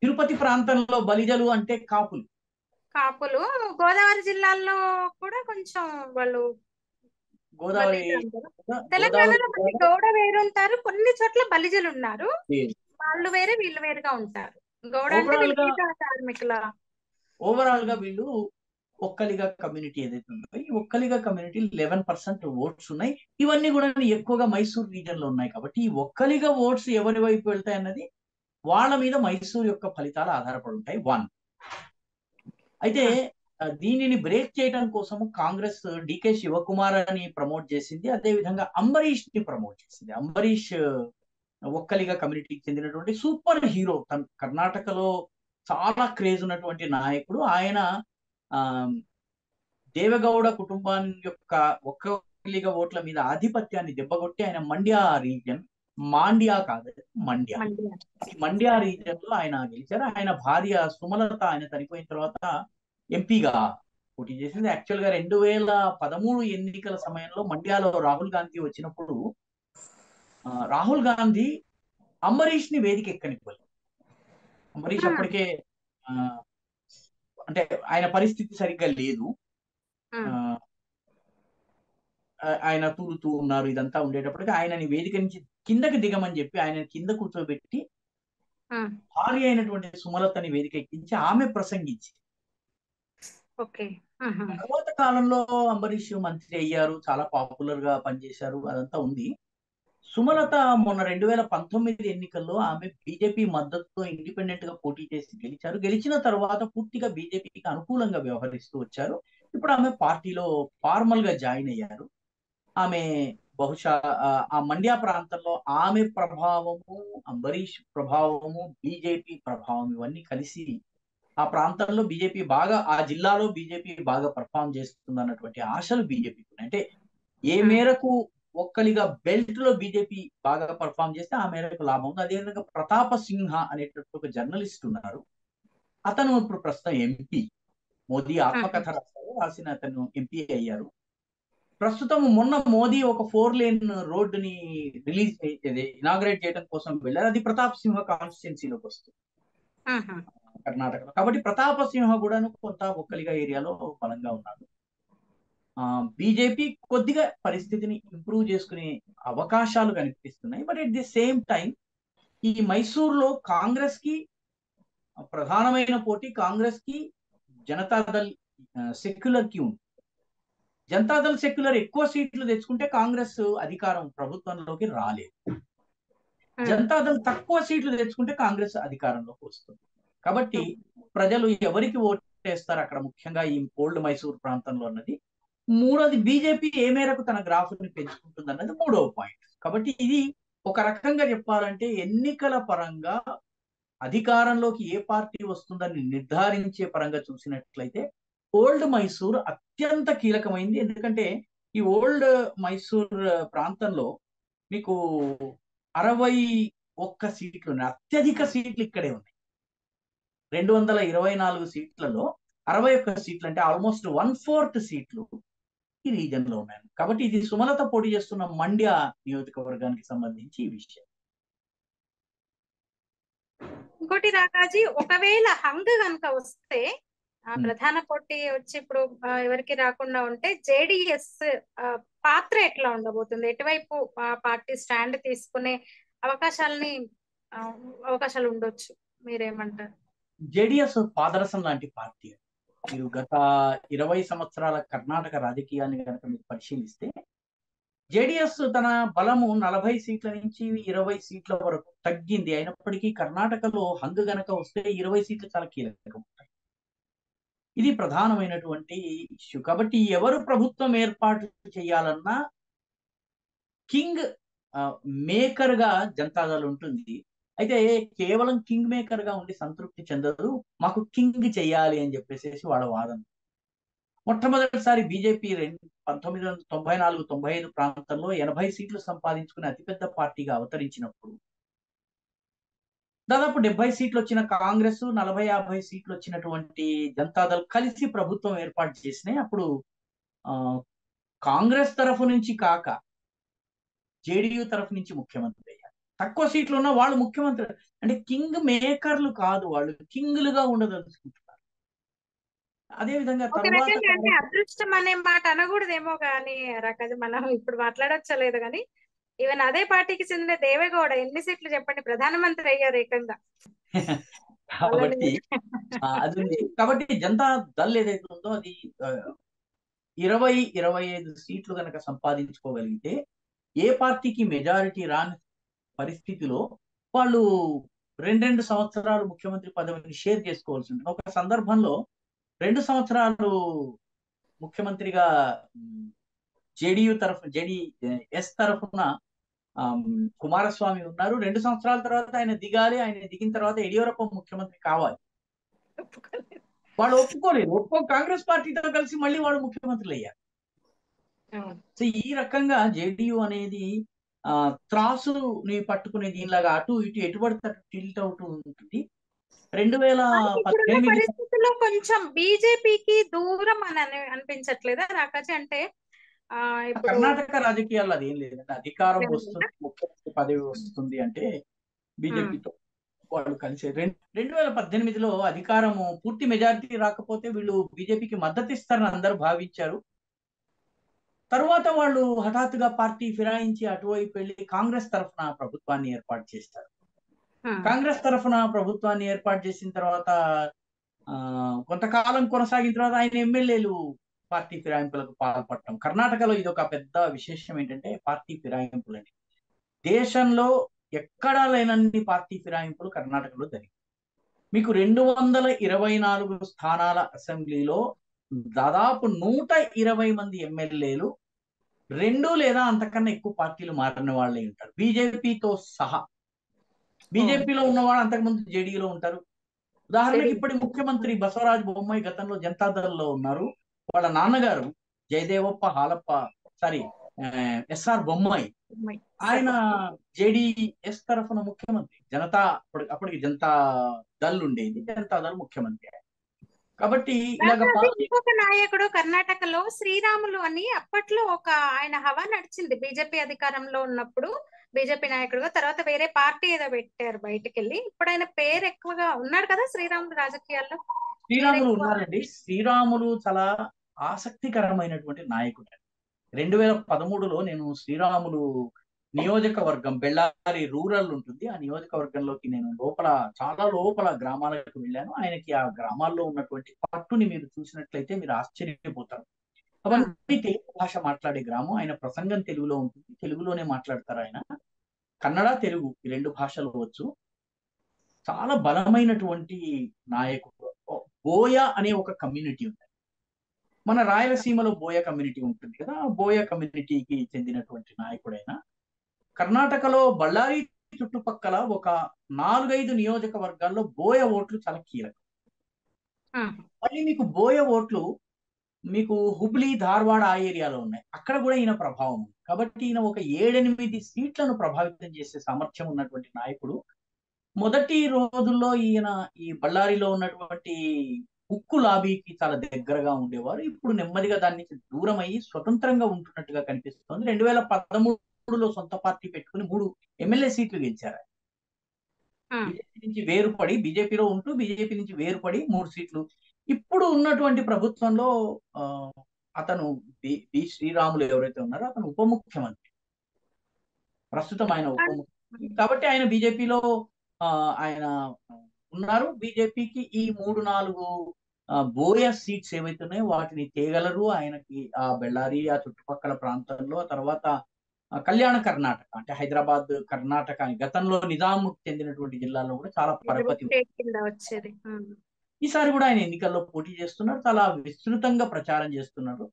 Speaker 2: తిరుపతి ప్రాంతంలో బలిజలు అంటే కాపులు.
Speaker 1: కాపులు గోదావరి జిల్లాల్లో కూడా కొంచెం వాళ్ళు
Speaker 2: గోదావరి
Speaker 1: తెలంగాణలో గౌడ వేరుంటారు కొన్ని చోట్ల బలిజలు ఉన్నారు.
Speaker 2: వేరు.
Speaker 1: వాళ్ళు వేరే వీళ్ళు వేరుగా ఉంటారు. గౌడ అంటే కార్మికుల
Speaker 2: ఓవరాల్గా వీళ్ళు ఒక్కలిగా కమ్యూనిటీ ఏదైతే ఉందో ఈ Vokkaliga community eleven percent votes ఉన్నాయి. ఇవన్నీ కూడా ఎక్కువగా మైసూర్ రీజన్లో ఉన్నాయి కాబట్టి ఈ ఒక్కలిగా ఓట్స్ ఎవరి వైపు వెళ్తాయి అన్నది వాళ్ళ మీద మైసూర్ యొక్క ఫలితాలు ఆధారపడి ఉంటాయి. వన్ అయితే దీనిని బ్రేక్ చేయడం కోసము కాంగ్రెస్ డికే శివకుమార్ అని ప్రమోట్ చేసింది. అదే విధంగా అంబరీష్ని ప్రమోట్ చేసింది. అంబరీష్ ఒక్కలిగా కమ్యూనిటీకి చెందినటువంటి సూపర్ హీరో. తన కర్ణాటకలో చాలా క్రేజ్ ఉన్నటువంటి నాయకుడు. ఆయన ఆ దేవగౌడ కుటుంబాన్ని యొక్క ఒక్కలిగా ఓట్ల మీద ఆధిపత్యాన్ని దెబ్బగొట్టి ఆయన మండ్యా రీజియన్ మాండ్యా కాదు మండ్యా.
Speaker 1: మండ్య.
Speaker 2: రీజియన్లో ఆయన గెలిచారు. ఆయన భార్య సుమలత ఆయన చనిపోయిన తర్వాత ఎంపీగా పోటీ చేసింది. యాక్చువల్గా రెండు వేల పదమూడు ఎన్నికల సమయంలో మండ్యాలో రాహుల్ గాంధీ వచ్చినప్పుడు రాహుల్ గాంధీ అంబరీష్ని వేదిక ఎక్కనివ్వలేదు అంబరీష్. అప్పటికే అంటే ఆయన పరిస్థితి సరిగ్గా లేదు. ఆయన తూలుతూ ఉన్నారు. ఇదంతా ఉండేటప్పటికి ఆయనని వేదిక నుంచి కిందకి దిగమని చెప్పి ఆయన కింద కూర్చోబెట్టి. భార్య అయినటువంటి సుమలతని వేదిక ఎక్కించి ఆమె ప్రసంగించి. తర్వాత కాలంలో అంబరీష్ మంత్రి అయ్యారు. చాలా పాపులర్గా పనిచేశారు. అదంతా ఉంది. సుమలత మొన్న రెండు వేల పంతొమ్మిది ఎన్నికల్లో ఆమె బీజేపీ మద్దతుతో ఇండిపెండెంట్గా పోటీ చేసి గెలిచారు. గెలిచిన తర్వాత పూర్తిగా బీజేపీకి అనుకూలంగా వ్యవహరిస్తూ వచ్చారు. ఇప్పుడు ఆమె పార్టీలో ఫార్మల్గా జాయిన్ అయ్యారు. ఆమె బహుశా ఆ, మండ్యా ప్రాంతంలో ఆమె ప్రభావము అంబరీష్ ప్రభావము బీజేపీ ప్రభావం ఇవన్నీ కలిసి ఆ ప్రాంతంలో బీజేపీ బాగా ఆ జిల్లాలో బీజేపీ బాగా పర్ఫామ్ చేస్తుంది అన్నటువంటి ఆశలు బీజేపీ అంటే ఏ మేరకు ఒక్కలిగా బెల్ట్లో బీజేపీ బాగా పర్ఫామ్ చేస్తే ఆ మేరకు లాభం ఉంది. అదేవిధంగా ప్రతాప సింహ అనేటువంటి ఒక జర్నలిస్ట్ ఉన్నారు. అతను ఇప్పుడు ప్రస్తుతం ఎంపీ మోదీ ఆత్మకథ రాశారు రాసిన అతను ఎంపీ అయ్యారు. ప్రస్తుతం మొన్న మోదీ ఒక ఫోర్ లేన్ రోడ్డుని రిలీజ్ ఇనాగ్రేట్ చేయడం కోసం వెళ్ళారు. అది ప్రతాప్ సింహ కాన్స్టిట్యున్సీలోకి వస్తుంది. కర్ణాటకలో. కాబట్టి ప్రతాప సింహ కూడాను కొంత ఒక్కలిగా ఏరియాలో బలంగా ఉన్నారు ఆ బీజేపీ కొద్దిగా పరిస్థితిని ఇంప్రూవ్ చేసుకునే అవకాశాలు కనిపిస్తున్నాయి. But at the same time ఈ మైసూర్లో కాంగ్రెస్కి ప్రధానమైన పోటీ కాంగ్రెస్కి జనతాదళ్ సెక్యులర్కి ఉంది. జనతాదళ్ సెక్యులర్ ఎక్కువ సీట్లు తెచ్చుకుంటే కాంగ్రెస్ అధికారం ప్రభుత్వంలోకి రాలేదు.
Speaker 1: Hmm.
Speaker 2: జనతాదళ్ తక్కువ సీట్లు తెచ్చుకుంటే కాంగ్రెస్ అధికారంలోకి వస్తుంది. కాబట్టి ప్రజలు ఎవరికి ఓటు వేస్తారు? అక్కడ ముఖ్యంగా ఈ ఓల్డ్ మైసూర్ ప్రాంతంలో అన్నది. మూడోది బీజేపీ ఏ మేరకు తన గ్రాఫ్ని పెంచుకుంటుంది అన్నది మూడవ పాయింట్. కాబట్టి ఇది ఒక రకంగా చెప్పాలంటే ఎన్నికల పరంగా అధికారంలోకి ఏ పార్టీ వస్తుందని నిర్ధారించే పరంగా చూసినట్లయితే ఓల్డ్ మైసూర్ అత్యంత కీలకమైంది. ఎందుకంటే ఈ ఓల్డ్ మైసూర్ ప్రాంతంలో మీకు అరవై ఒక్క సీట్లు ఉన్నాయి. అత్యధిక సీట్లు ఇక్కడే ఉన్నాయి. రెండు వందల ఇరవై నాలుగు సీట్లలో అరవై ఒక్క సీట్లు అంటే ఆల్మోస్ట్ వన్ ఫోర్త్ సీట్లు ఈ రీజన్లో ఉన్నాయి. కాబట్టి ఇది సుమలత పోటీ చేస్తున్న మండ్య నియోజకవర్గానికి సంబంధించి ఈ విషయం.
Speaker 1: ఇంకోటి రాకాజీ ఒకవేళ హంగ్ కనుక వస్తే ప్రధాన పోటీ వచ్చి ఇప్పుడు ఎవరికి రాకుండా ఉంటే జేడిఎస్ పాత్ర ఎట్లా ఉండబోతుంది? ఎటువైపు ఆ పార్టీ స్టాండ్ తీసుకునే అవకాశాలని అవకాశాలు ఉండొచ్చు. మీరేమంటారు?
Speaker 2: జేడిఎస్ పాదరసం లాంటి పార్టీ. మీరు గత ఇరవై సంవత్సరాల కర్ణాటక రాజకీయాన్ని కనుక మీరు పరిశీలిస్తే జేడిఎస్ తన బలము నలభై సీట్ల నుంచి ఇరవై సీట్ల వరకు తగ్గింది. అయినప్పటికీ కర్ణాటకలో హంగు గనక వస్తే ఇరవై సీట్లు చాలా కీలకం. ఇది ప్రధానమైనటువంటి ఇష్యూ. కాబట్టి ఎవరు ప్రభుత్వం ఏర్పాటు చేయాలన్నా కింగ్ మేకర్గా జనతాదళ్ ఉంటుంది. అయితే కేవలం కింగ్ మేకర్గా ఉండి సంతృప్తి చెందదు మాకు కింగ్ చేయాలి అని చెప్పేసి వాళ్ళ వాదన. మొట్టమొదటిసారి బీజేపీ రెండు పంతొమ్మిది వందల తొంభై నాలుగు తొంభై ఐదు ప్రాంతంలో ఎనభై సీట్లు సంపాదించుకుని అతిపెద్ద పార్టీగా అవతరించినప్పుడు దాదాపు డెబ్బై సీట్లు వచ్చిన కాంగ్రెస్ నలభై యాభై సీట్లు వచ్చినటువంటి జనతాదళ్ కలిసి ప్రభుత్వం ఏర్పాటు చేసినాయి అప్పుడు ఆ కాంగ్రెస్ తరఫు నుంచి కాక జేడీయూ తరఫు నుంచి ముఖ్యమంత్రి అయ్యారు. తక్కువ సీట్లు ఉన్న వాళ్ళు ముఖ్యమంత్రి అంటే కింగ్ మేకర్లు కాదు వాళ్ళు కింగ్లుగా ఉండదలుచుకుంటున్నారు. అదే విధంగా
Speaker 1: అదృష్టం అనే మాట అనకూడదేమో కానీ రకజ మనం ఇప్పుడు మాట్లాడొచ్చలేదు కానీ ఈవెన్ అదే పార్టీకి చెందిన దేవేగౌడ ఎన్ని సీట్లు చెప్పండి? ప్రధానమంత్రి అయ్యారు ఏకంగా.
Speaker 2: కాబట్టి అది కాబట్టి జనతా దళ్ ఏదైతే ఉందో అది ఇరవై ఇరవై ఐదు సీట్లు కనుక సంపాదించుకోగలిగితే ఏ పార్టీకి మెజారిటీ రాని పరిస్థితిలో వాళ్ళు రెండు రెండు సంవత్సరాలు ముఖ్యమంత్రి పదవిని షేర్ చేసుకోవాల్సి ఉంటుంది. ఒక సందర్భంలో రెండు సంవత్సరాలు ముఖ్యమంత్రిగా జేడియు తరఫు జేడి ఎస్ తరఫున కుమారస్వామి ఉన్నారు. రెండు సంవత్సరాల తర్వాత ఆయన దిగాలి. ఆయన దిగిన తర్వాత యడియూరప్ప ముఖ్యమంత్రి కావాలి. వాళ్ళు ఒప్పుకోలేదు. ఒప్పుకో కాంగ్రెస్ పార్టీతో కలిసి మళ్ళీ వాళ్ళు ముఖ్యమంత్రులు అయ్యారు. సో ఈ రకంగా జేడియు అనేది ఆ త్రాసుని పట్టుకునే దీనిలాగా అటు ఇటు ఎటు పడితే టిల్ట్ అవుతూ ఉంటుంది. రెండు వేల పద్దెనిమిది
Speaker 1: కొంచెం బీజేపీకి దూరం అని అని అనిపించట్లేదా రాకాజీ? అంటే
Speaker 2: కర్ణాటక రాజకీయాల్లో అదేం లేదండి. అధికారం. వస్తుంది ముఖ్యమంత్రి పదవి వస్తుంది అంటే బీజేపీతో వాళ్ళు కలిసి. రెండు రెండు వేల పద్దెనిమిదిలో అధికారము పూర్తి మెజారిటీ రాకపోతే వీళ్ళు బీజేపీకి మద్దతు ఇస్తారని అందరూ భావించారు. తరువాత వాళ్ళు హఠాత్తుగా పార్టీ ఫిరాయించి అటువైపు వెళ్ళి కాంగ్రెస్ తరఫున ప్రభుత్వాన్ని ఏర్పాటు చేస్తారు. కాంగ్రెస్ తరఫున ప్రభుత్వాన్ని ఏర్పాటు చేసిన తర్వాత ఆ కొంతకాలం కొనసాగిన తర్వాత ఆయన ఎమ్మెల్యేలు పార్టీ ఫిరాయింపులకు పాల్పడటం. కర్ణాటకలో ఇది ఒక పెద్ద విశేషం ఏంటంటే పార్టీ ఫిరాయింపులని దేశంలో ఎక్కడా లేనన్ని పార్టీ ఫిరాయింపులు కర్ణాటకలో జరిగాయి. మీకు రెండు వందల ఇరవై నాలుగు స్థానాల అసెంబ్లీలో దాదాపు నూట ఇరవై మంది ఎమ్మెల్యేలు రెండు లేదా అంతకన్నా ఎక్కువ పార్టీలు మారిన వాళ్ళే ఉంటారు. బీజేపీతో సహా. బీజేపీలో ఉన్న వాళ్ళు అంతకుముందు జేడీలో ఉంటారు. ఉదాహరణకి ఇప్పటి ముఖ్యమంత్రి బసవరాజ్ బొమ్మాయి గతంలో జనతాదళ్ళో ఉన్నారు. వాళ్ళ నాన్నగారు Jayadevappa Halappa sorry S R Bommai. ఆయన జేడీఎస్ తరఫున ముఖ్యమంత్రి. జనతా అప్పటి అప్పటికి జనతా దళ్ ఉండేది. జనతా దళ్ ముఖ్యమంత్రి. కాబట్టి
Speaker 1: ఇంకొక నాయకుడు కర్ణాటకలో శ్రీరాములు అని అప్పట్లో ఒక ఆయన హవా నడిచింది. బీజేపీ అధికారంలో ఉన్నప్పుడు బీజేపీ నాయకుడుగా తర్వాత వేరే పార్టీ ఏదో పెట్టారు బయటికి వెళ్ళి ఇప్పుడు ఆయన పేరు ఎక్కువగా ఉన్నాడు కదా శ్రీరాములు రాజకీయాల్లో.
Speaker 2: శ్రీరాములు ఉన్నారండి. శ్రీరాములు చాలా ఆసక్తికరమైనటువంటి నాయకుడు. రెండు వేల పదమూడులో నేను శ్రీరాములు నియోజకవర్గం బెళ్ళారి రూరల్ ఉంటుంది. ఆ నియోజకవర్గంలోకి నేను లోపల చాలా లోపల గ్రామాలకు వెళ్ళాను. ఆయనకి ఆ గ్రామాల్లో ఉన్నటువంటి పట్టుని మీరు చూసినట్లయితే మీరు ఆశ్చర్యపోతారు. అవన్నీ తెలుగు భాష మాట్లాడే గ్రామం. ఆయన ప్రసంగం తెలుగులో ఉంటుంది. తెలుగులోనే మాట్లాడతారు ఆయన. కన్నడ తెలుగు ఈ రెండు భాషలు వచ్చు. చాలా బలమైనటువంటి నాయకుడు. బోయ అనే ఒక కమ్యూనిటీ ఉంది. మన రాయలసీమలో బోయ కమ్యూనిటీ ఉంటుంది కదా ఆ బోయ కమ్యూనిటీకి చెందినటువంటి నాయకుడైన కర్ణాటకలో బళ్ళారి చుట్టుపక్కల ఒక నాలుగైదు నియోజకవర్గాల్లో బోయ ఓట్లు చాలా కీలకం. మళ్ళీ మీకు బోయ ఓట్లు మీకు హుబ్లీ ధార్వాడ ఆ ఏరియాలో ఉన్నాయి. అక్కడ కూడా ఈయన ప్రభావం ఉంది. కాబట్టి ఈయన ఒక ఏడెనిమిది సీట్లను ప్రభావితం చేసే సామర్థ్యం ఉన్నటువంటి నాయకుడు. మొదటి రోజుల్లో ఈయన ఈ బళ్ళారిలో ఉన్నటువంటి ఉక్కు లాబీకి చాలా దగ్గరగా ఉండేవారు. ఇప్పుడు నెమ్మదిగా దాని నుంచి దూరం అయ్యి స్వతంత్రంగా ఉంటున్నట్టుగా కనిపిస్తుంది. రెండు వేల పదమూడులో సొంత పార్టీ పెట్టుకుని మూడు ఎమ్మెల్యే సీట్లు గెలిచారు బీజేపీ నుంచి వేరుపడి బీజేపీలో ఉంటూ బీజేపీ నుంచి వేరుపడి మూడు సీట్లు. ఇప్పుడు ఉన్నటువంటి ప్రభుత్వంలో అతను బి బి శ్రీరాములు ఎవరైతే ఉన్నారో అతను ఉప ముఖ్యమంత్రి. ప్రస్తుతం ఆయన ఉప ముఖ్యమంత్రి. కాబట్టి ఆయన బీజేపీలో ఆయన ఉన్నారు. బీజేపీకి ఈ మూడు నాలుగు బోయ సీట్స్ ఏవైతే ఉన్నాయో వాటిని తేగలరు. ఆయనకి ఆ బెళ్ళారి ఆ చుట్టుపక్కల ప్రాంతంలో తర్వాత కళ్యాణ కర్ణాటక అంటే హైదరాబాద్ కర్ణాటక గతంలో నిజాం చెందినటువంటి జిల్లాలో కూడా చాలా పరపతి. ఈసారి కూడా ఆయన ఎన్నికల్లో పోటీ చేస్తున్నారు. చాలా విస్తృతంగా ప్రచారం చేస్తున్నారు.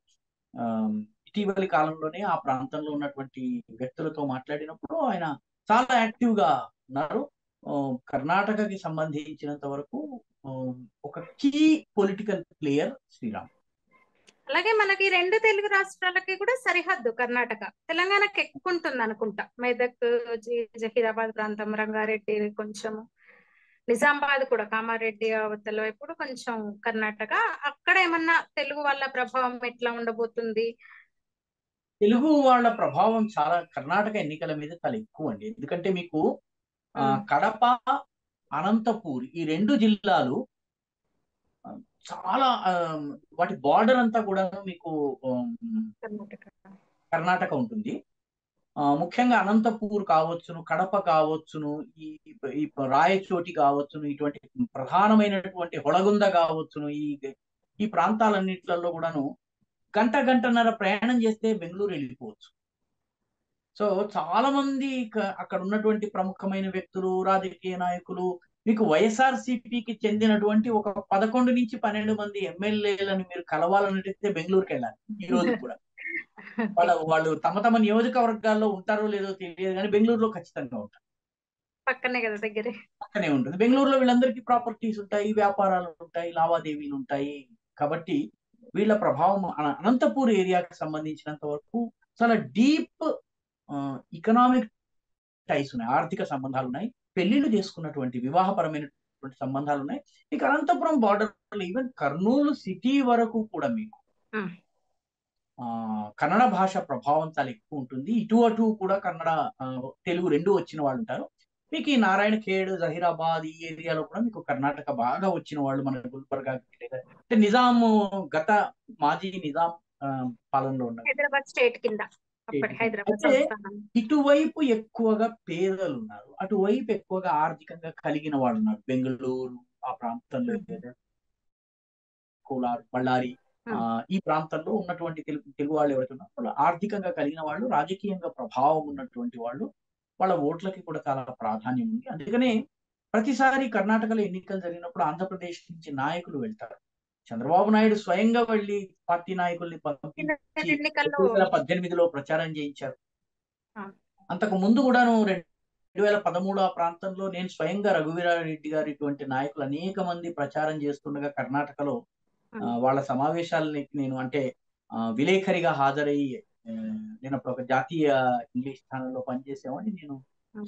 Speaker 2: ఆ, ఇటీవలి కాలంలోనే ఆ ప్రాంతంలో ఉన్నటువంటి వ్యక్తులతో మాట్లాడినప్పుడు ఆయన చాలా యాక్టివ్గా ఉన్నారు కర్ణాటకకి సంబంధించినంత వరకు ఒక కీ పొలిటికల్ ప్లేయర్ శ్రీరామ్
Speaker 1: అలాగే మనకి రెండు తెలుగు రాష్ట్రాలకి కూడా సరిహద్దు కర్ణాటక. తెలంగాణకి ఎక్కుంటుంది అనుకుంటా. మెదక్ జహీరాబాద్ ప్రాంతం రంగారెడ్డి కొంచెము నిజామాబాద్ కూడా కామారెడ్డి అవతల వైపు కూడా కొంచెం కర్ణాటక. అక్కడ ఏమన్నా తెలుగు వాళ్ళ ప్రభావం ఎట్లా ఉండబోతుంది?
Speaker 2: తెలుగు వాళ్ళ ప్రభావం చాలా కర్ణాటక ఎన్నికల మీద చాలా ఎక్కువ అండి ఎందుకంటే మీకు. కడప అనంతపూర్ ఈ రెండు జిల్లాలు చాలా వాటి బార్డర్ అంతా కూడా మీకు
Speaker 1: కర్ణాటక.
Speaker 2: ఉంటుంది. ముఖ్యంగా అనంతపూర్ కావచ్చును కడప కావచ్చును ఈ రాయచోటి కావచ్చును ఇటువంటి ప్రధానమైనటువంటి హొళగుంద కావచ్చును ఈ ఈ ప్రాంతాలన్నిట్లలో కూడాను గంట గంటన్నర ప్రయాణం చేస్తే బెంగళూరు వెళ్ళిపోవచ్చు. సో చాలా మంది అక్కడ ఉన్నటువంటి ప్రముఖమైన వ్యక్తులు రాజకీయ నాయకులు మీకు వైఎస్ఆర్సీపీకి చెందినటువంటి ఒక పదకొండు నుంచి పన్నెండు మంది ఎమ్మెల్యేలను మీరు కలవాలనిస్తే బెంగళూరుకి వెళ్ళాలి ఈ రోజు కూడా. వాళ్ళ వాళ్ళు తమ తమ నియోజకవర్గాల్లో ఉంటారో లేదో తెలియదు కానీ బెంగళూరులో ఖచ్చితంగా ఉంటారు.
Speaker 1: పక్కనే కదా దగ్గరే.
Speaker 2: పక్కనే ఉంటుంది. బెంగళూరులో వీళ్ళందరికీ ప్రాపర్టీస్ ఉంటాయి వ్యాపారాలు ఉంటాయి లావాదేవీలు ఉంటాయి. కాబట్టి వీళ్ళ ప్రభావం అన- అనంతపూర్ ఏరియాకి సంబంధించినంత వరకు చాలా డీప్ ఇకనామిక్ టైస్ ఉన్నాయి ఆర్థిక సంబంధాలు ఉన్నాయి పెళ్ళిళ్ళు చేసుకున్నటువంటి వివాహపరమైనటువంటి సంబంధాలు ఉన్నాయి. ఇక Anantapuram border even Kurnool city వరకు కూడా మీకు. ఆ. కన్నడ భాష ప్రభావం చాలా ఎక్కువ ఉంటుంది. ఇటు అటు కూడా కన్నడ తెలుగు రెండు వచ్చిన వాళ్ళు ఉంటారు. మీకు ఈ నారాయణ ఖేడ్ జహీరాబాద్ ఈ ఏరియాలో కూడా మీకు కర్ణాటక బాగా వచ్చిన వాళ్ళు మన గుల్బర్గా అంటే నిజాం గత మాజీ నిజాం పాలనలో ఉన్నారు
Speaker 1: హైదరాబాద్ స్టేట్ కింద.
Speaker 2: ఇటువైపు ఎక్కువగా పేదలు ఉన్నారు అటువైపు ఎక్కువగా ఆర్థికంగా కలిగిన వాళ్ళు ఉన్నారు బెంగళూరు ఆ ప్రాంతంలో కోలార్ బళ్ళారి ఆ, ఈ ప్రాంతంలో ఉన్నటువంటి తెలుగు తెలుగు వాళ్ళు ఎవరైతే ఉన్నారో వాళ్ళు ఆర్థికంగా కలిగిన వాళ్ళు రాజకీయంగా ప్రభావం ఉన్నటువంటి వాళ్ళు వాళ్ళ ఓట్లకి కూడా చాలా ప్రాధాన్యం ఉంది. అందుకనే ప్రతిసారి కర్ణాటకలో ఎన్నికలు జరిగినప్పుడు ఆంధ్రప్రదేశ్ నుంచి నాయకులు వెళ్తారు. చంద్రబాబు నాయుడు స్వయంగా వెళ్ళి పార్టీ నాయకుల్ని పంపించి పద్దెనిమిదిలో ప్రచారం చేయించారు. అంతకు ముందు కూడాను రెండు వేల పదమూడు ఆ ప్రాంతంలో నేను స్వయంగా రఘువీరారెడ్డి గారి ఇటువంటి నాయకులు అనేక మంది ప్రచారం చేస్తుండగా కర్ణాటకలో వాళ్ళ సమావేశాలని నేను అంటే విలేఖరిగా హాజరయ్యి నేను అప్పుడు ఒక జాతీయ ఇంగ్లీష్ ఛానల్లో పనిచేసేవాడిని. నేను.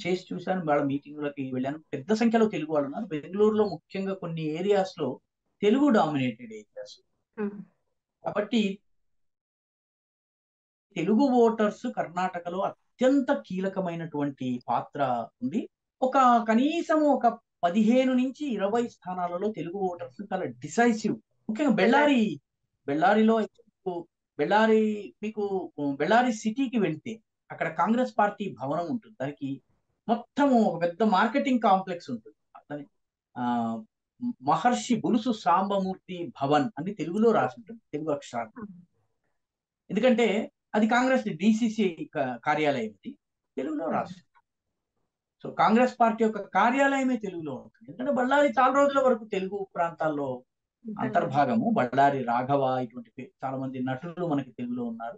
Speaker 2: చేసి చూశాను. వాళ్ళ మీటింగ్లకి వెళ్ళాను. పెద్ద సంఖ్యలో తెలుగు వాళ్ళు ఉన్నారు. బెంగళూరులో ముఖ్యంగా కొన్ని ఏరియాస్లో తెలుగు డామినేటెడ్ ఏరియాస్
Speaker 1: ఉమ్.
Speaker 2: కాబట్టి తెలుగు ఓటర్స్ కర్ణాటకలో అత్యంత కీలకమైనటువంటి పాత్ర ఉంది. ఒక కనీసం ఒక పదిహేను నుంచి ఇరవై స్థానాలలో తెలుగు ఓటర్స్ చాలా డిసైసివ్ ముఖ్యంగా బెళ్ళారి బెళ్ళారిలో బెళ్ళారి మీకు బెళ్ళారి సిటీకి వెళ్తే అక్కడ కాంగ్రెస్ పార్టీ భవనం ఉంటుంది. దానికి మొత్తము ఒక పెద్ద మార్కెటింగ్ కాంప్లెక్స్ ఉంటుంది. ఆ మహర్షి బులుసు సాంబమూర్తి భవన్ అని తెలుగులో రాసి ఉంటుంది తెలుగు అక్షరాలు. ఎందుకంటే అది కాంగ్రెస్ డిసిసి కార్యాలయం ఇది తెలుగులో రాసి ఉంటుంది. సో కాంగ్రెస్ పార్టీ యొక్క కార్యాలయమే తెలుగులో ఉంటుంది. ఎందుకంటే బళ్ళారి చాలా రోజుల వరకు తెలుగు ప్రాంతాల్లో అంతర్భాగము బళ్ళారి రాఘవ ఇటువంటి చాలా మంది నటులు మనకి తెలుగులో ఉన్నారు.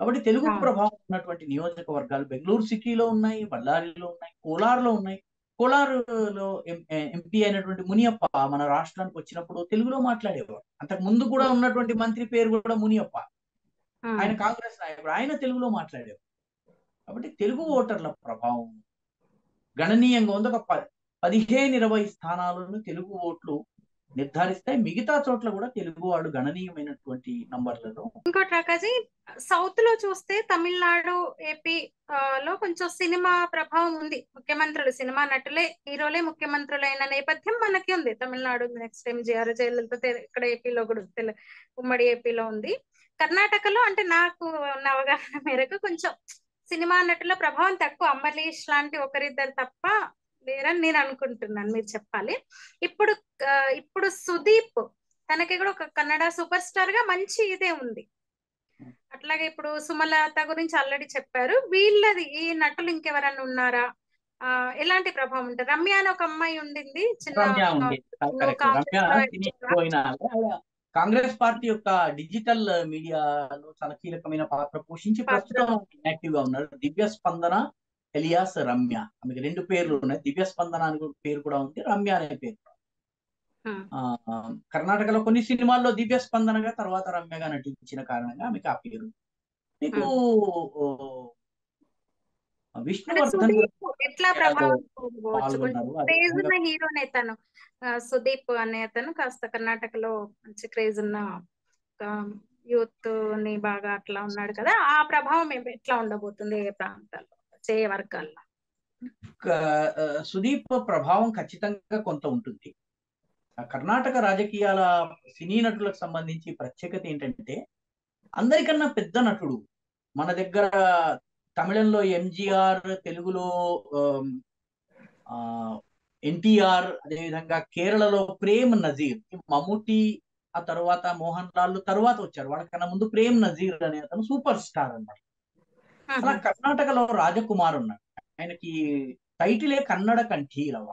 Speaker 2: కాబట్టి తెలుగు
Speaker 1: ఆ.
Speaker 2: ప్రభావం ఉన్నటువంటి నియోజకవర్గాలు బెంగళూరు సిటీలో ఉన్నాయి బళ్ళారిలో ఉన్నాయి కోలార్లో ఉన్నాయి. కోలారులో ఎంపీ అయినటువంటి మునియప్ప మన రాష్ట్రానికి వచ్చినప్పుడు తెలుగులో మాట్లాడేవారు అంతకు ముందు కూడా ఉన్నటువంటి మంత్రి పేరు కూడా మునియప్ప. ఆయన కాంగ్రెస్ నాయకుడు. ఆయన తెలుగులో మాట్లాడేవారు కాబట్టి తెలుగు ఓటర్ల ప్రభావం గణనీయంగా ఉంది. ఒక పదిహేను ఇరవై స్థానాలను తెలుగు ఓట్లు నిర్ధారిస్తే మిగతా చోట్ల కూడా తెలుగు వాడు గణనీయమైనటువంటి నంబర్లలో
Speaker 1: ఇంకోటి రాకాజీ సౌత్లో చూస్తే తమిళనాడు ఏపీ లో కొంచెం సినిమా ప్రభావం ఉంది. ముఖ్యమంత్రులు సినిమా నటులే హీరోలే ముఖ్యమంత్రులైన నేపథ్యం మనకి ఉంది. Tamil Nadu next time G R Jayalalithaa ఇక్కడ ఏపీలో కూడా ఉమ్మడి ఏపీలో ఉంది. కర్ణాటకలో అంటే నాకు ఉన్న అవగాహన మేరకు కొంచెం సినిమా నటుల ప్రభావం తక్కువ. అంబరీష్ లాంటి ఒకరిద్దరు తప్ప లేరని నేను అనుకుంటున్నాను మీరు చెప్పాలి. ఇప్పుడు ఇప్పుడు సుదీప్ తనకి కూడా ఒక కన్నడ సూపర్ స్టార్గా మంచి ఇదే ఉంది. అట్లా అట్లాగే ఇప్పుడు సుమలత గురించి ఆల్రెడీ చెప్పారు. వీళ్ళది ఈ నటులు ఇంకెవరన్నా ఉన్నారా? ఆ ఎలాంటి ప్రభావం ఉంటుంది? రమ్య అని ఒక అమ్మాయి ఉండింది చిన్న. కాంగ్రెస్
Speaker 2: పార్టీ యొక్క డిజిటల్ మీడియాలో చాలా కీలకమైన పాత్ర పోషించి ప్రస్తుతం యాక్టివ్గా ఉన్నారు. దివ్య స్పందన ఎలియాస్ రమ్య ఆమెకి రెండు పేర్లు ఉన్నాయి. దివ్య స్పందన అని పేరు కూడా ఉంది. రమ్య అనే పేరు. కర్ణాటకలో కొన్ని సినిమాల్లో దివ్య స్పందనగా తర్వాత రమ్యగా నటించిన కారణంగా ఆమెకు ఆ పేరు మీకు విష్ణువర్ధన్
Speaker 1: ఎట్లా క్రేజ్ ఉన్న హీరోనే తను. సుదీప్ అనే అతను కాస్త కర్ణాటకలో మంచి క్రేజ్ ఉన్న యూత్ని బాగా అట్లా ఉన్నాడు కదా. ఆ ప్రభావం ఎట్లా ఉండబోతుంది ఏ ప్రాంతాల్లో? వచ్చే వర్గాల్లో?
Speaker 2: సుదీప్ ప్రభావం ఖచ్చితంగా కొంత ఉంటుంది. కర్ణాటక రాజకీయాల సినీ నటులకు సంబంధించి ప్రత్యేకత ఏంటంటే అందరికన్నా పెద్ద నటుడు మన దగ్గర తమిళంలో ఎంజిఆర్ తెలుగులో ఎన్టీఆర్ అదేవిధంగా కేరళలో ప్రేమ్ నజీర్ మమ్ముటి ఆ తర్వాత మోహన్ లాల్ తర్వాత వచ్చారు. వాళ్ళకన్నా ముందు ప్రేమ్ నజీర్ అనే అతను సూపర్ స్టార్ అన్నమాట. అలా కర్ణాటకలో రాజకుమార్ ఉన్నాడు ఆయనకి టైటిలే కన్నడ కంఠీరవ.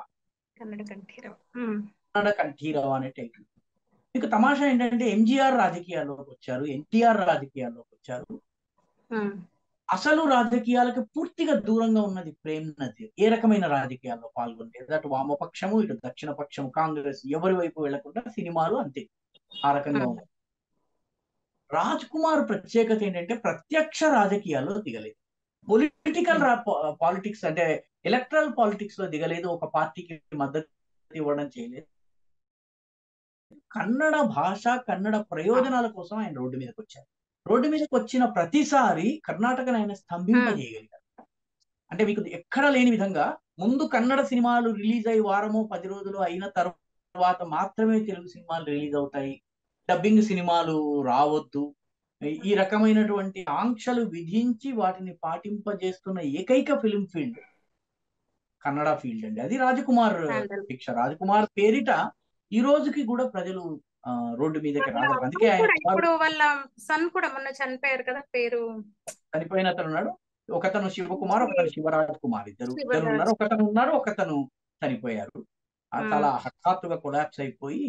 Speaker 1: కన్నడ కంఠీరవ.
Speaker 2: కన్నడ కంఠీరవ అనే టైటిల్ మీకు తమాషా ఏంటంటే ఎంజిఆర్ రాజకీయాల్లోకి వచ్చారు ఎన్టీఆర్ రాజకీయాల్లోకి వచ్చారు. అసలు రాజకీయాలకు పూర్తిగా దూరంగా ఉన్నది ప్రేమ్ నజీర్ ఏ రకమైన రాజకీయాల్లో పాల్గొనలేదు అటు వామపక్షము ఇటు దక్షిణ పక్షము కాంగ్రెస్ ఎవరి వైపు వెళ్ళకుండా సినిమాలు అంతే. ఆ రకంగా. ఉన్నాయి రాజ్ కుమార్ ప్రత్యేకత ఏంటంటే ప్రత్యక్ష రాజకీయాల్లో దిగలేదు. పొలిటికల్ పాలిటిక్స్ అంటే ఎలక్ట్రల్ పాలిటిక్స్లో దిగలేదు ఒక పార్టీకి మద్దతు ఇవ్వడం చేయలేదు. కన్నడ భాష కన్నడ ప్రయోజనాల కోసం ఆయన రోడ్డు మీదకి వచ్చారు. రోడ్డు మీదకి వచ్చిన ప్రతిసారి కర్ణాటకను ఆయన స్తంభింపజేయగలిగారు. అంటే మీకు ఎక్కడ లేని విధంగా ముందు కన్నడ సినిమాలు రిలీజ్ అయ్యి వారము పది రోజులు అయిన తర్వాత మాత్రమే తెలుగు సినిమాలు రిలీజ్ అవుతాయి. డబ్బింగ్ సినిమాలు రావద్దు. ఈ రకమైనటువంటి ఆంక్షలు విధించి వాటిని పాటింపజేస్తున్న ఏకైక ఫిలిం ఫీల్డ్ కన్నడ ఫీల్డ్ అండి. అది రాజకుమార్. శిక్ష రాజకుమార్ పేరిట ఈ రోజుకి కూడా ప్రజలు రోడ్డు మీదకి అందుకే
Speaker 1: ఇప్పుడు వాళ్ళ సన్ కూడా మొన్న చనిపోయారు కదా పేరు.
Speaker 2: చనిపోయిన అతను ఉన్నాడు. ఒకతను శివకుమార్ ఒకతను శివరాజ్ కుమార్ ఇద్దరు. ఇద్దరు. ఉన్నారు. ఒకతను ఉన్నారు ఒకతను చనిపోయారు. చాలా హఠాత్తుగా కొలాప్స్ అయిపోయి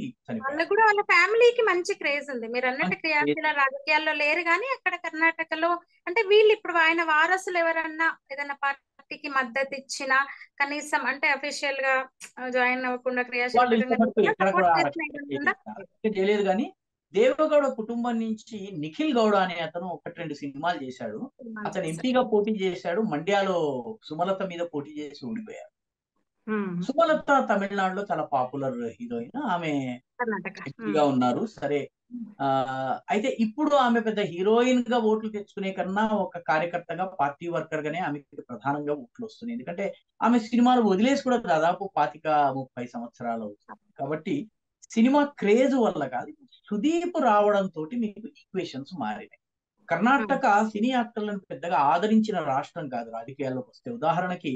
Speaker 1: కూడా వాళ్ళ ఫ్యామిలీకి మంచి క్రేజ్ ఉంది. మీరు అన్నట్టు క్రియాశీల రాజకీయాల్లో లేరు కానీ అక్కడ కర్ణాటకలో అంటే వీళ్ళు ఇప్పుడు ఆయన వారసులు ఎవరన్నా ఏదైనా పార్టీకి మద్దతు ఇచ్చినా కనీసం అంటే అఫీషియల్గా జాయిన్ అవ్వకుండా క్రియాశీల
Speaker 2: చేయలేదు కానీ దేవగౌడ కుటుంబం నుంచి నిఖిల్ గౌడ అనే అతను ఒకటి రెండు సినిమాలు చేశాడు. అతను ఎంపీగా పోటీ చేశాడు. మండ్యాలో సుమలత మీద పోటీ చేసి ఓడిపోయారు సుమలత తమిళనాడులో చాలా పాపులర్ హీరోయిన్. ఆమె గట్టిగా ఉన్నారు. సరే ఆ అయితే ఇప్పుడు ఆమె పెద్ద హీరోయిన్గా ఓట్లు తెచ్చుకునే కన్నా ఒక కార్యకర్తగా పార్టీ వర్కర్ గానే ఆమెకి ప్రధానంగా ఓట్లు వస్తున్నాయి. ఎందుకంటే ఆమె సినిమాలు వదిలేసి కూడా దాదాపు పాతిక ముప్పై సంవత్సరాలు అవుతుంది. కాబట్టి సినిమా క్రేజ్ వల్ల కాదు సుదీప్ రావడంతో మీకు ఈక్వేషన్స్ మారినాయి. కర్ణాటక సినీ యాక్టర్లను పెద్దగా ఆదరించిన రాష్ట్రం కాదు రాజకీయాల్లోకి వస్తే. ఉదాహరణకి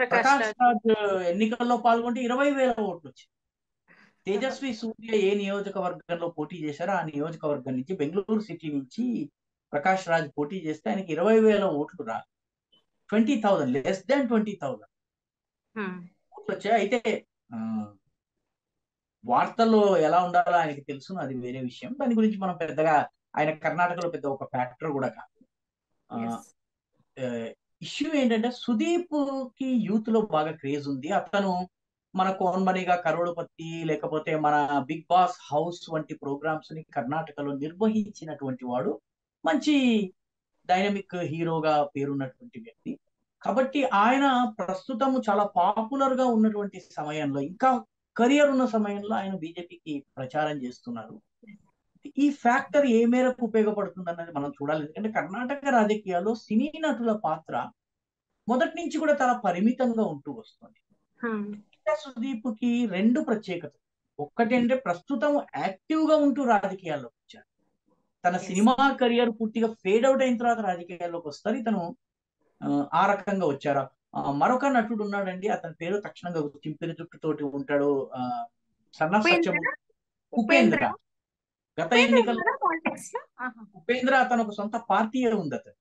Speaker 1: ప్రకాష్ రాజ్.
Speaker 2: ఎన్నికల్లో పాల్గొంటే ఇరవై వేల ఓట్లు వచ్చాయి. తేజస్వి సూర్య ఏ నియోజకవర్గంలో పోటీ చేశారో ఆ నియోజకవర్గం నుంచి బెంగళూరు సిటీ నుంచి ప్రకాష్ రాజ్ పోటీ చేస్తే ఆయనకి ఇరవై వేల ఓట్లు రా twenty thousand less than twenty thousand. ఓట్లు వచ్చాయి. అయితే వార్తల్లో ఎలా ఉండాలో ఆయనకి తెలుసు. అది వేరే విషయం. దాని గురించి మనం పెద్దగా ఆయన కర్ణాటకలో పెద్ద ఒక ఫ్యాక్టర్ కూడా కాదు. ఇష్యూ ఏంటంటే సుదీప్కి యూత్లో బాగా క్రేజ్ ఉంది. అతను మన కోన్మనిగా కరోడుపతి లేకపోతే మన బిగ్ బాస్ హౌస్ వంటి ప్రోగ్రామ్స్ని కర్ణాటకలో నిర్వహించినటువంటి వాడు మంచి డైనమిక్ హీరోగా పేరున్నటువంటి వ్యక్తి. కాబట్టి ఆయన ప్రస్తుతము చాలా పాపులర్గా ఉన్నటువంటి సమయంలో ఇంకా కెరియర్ ఉన్న సమయంలో ఆయన బీజేపీకి ప్రచారం చేస్తున్నారు. ఈ ఫ్యాక్టర్ ఏ మేరకు ఉపయోగపడుతుంది అన్నది మనం చూడాలి. ఎందుకంటే కర్ణాటక రాజకీయాల్లో సినీ నటుల పాత్ర మొదటి నుంచి కూడా చాలా పరిమితంగా ఉంటూ వస్తుంది. సుదీప్కి రెండు ప్రత్యేకత. ఒక్కటి అంటే ప్రస్తుతం యాక్టివ్గా ఉంటూ రాజకీయాల్లోకి వచ్చారు తన. సినిమా కెరియర్ పూర్తిగా ఫేడ్ అవుట్ అయిన తర్వాత రాజకీయాల్లోకి వస్తారు. ఇతను ఆ, రకంగా వచ్చారు. మరొక నటుడు ఉన్నాడండి. అతని పేరు తక్షణంగా చింపిన జుట్టుతోటి ఉంటాడు. సన్న సత్యం
Speaker 1: ఉపేంద్ర?
Speaker 2: గత ఎన్నికల్లో. ఉపేంద్ర అతను ఒక సొంత పార్టీయే ఉంది అతను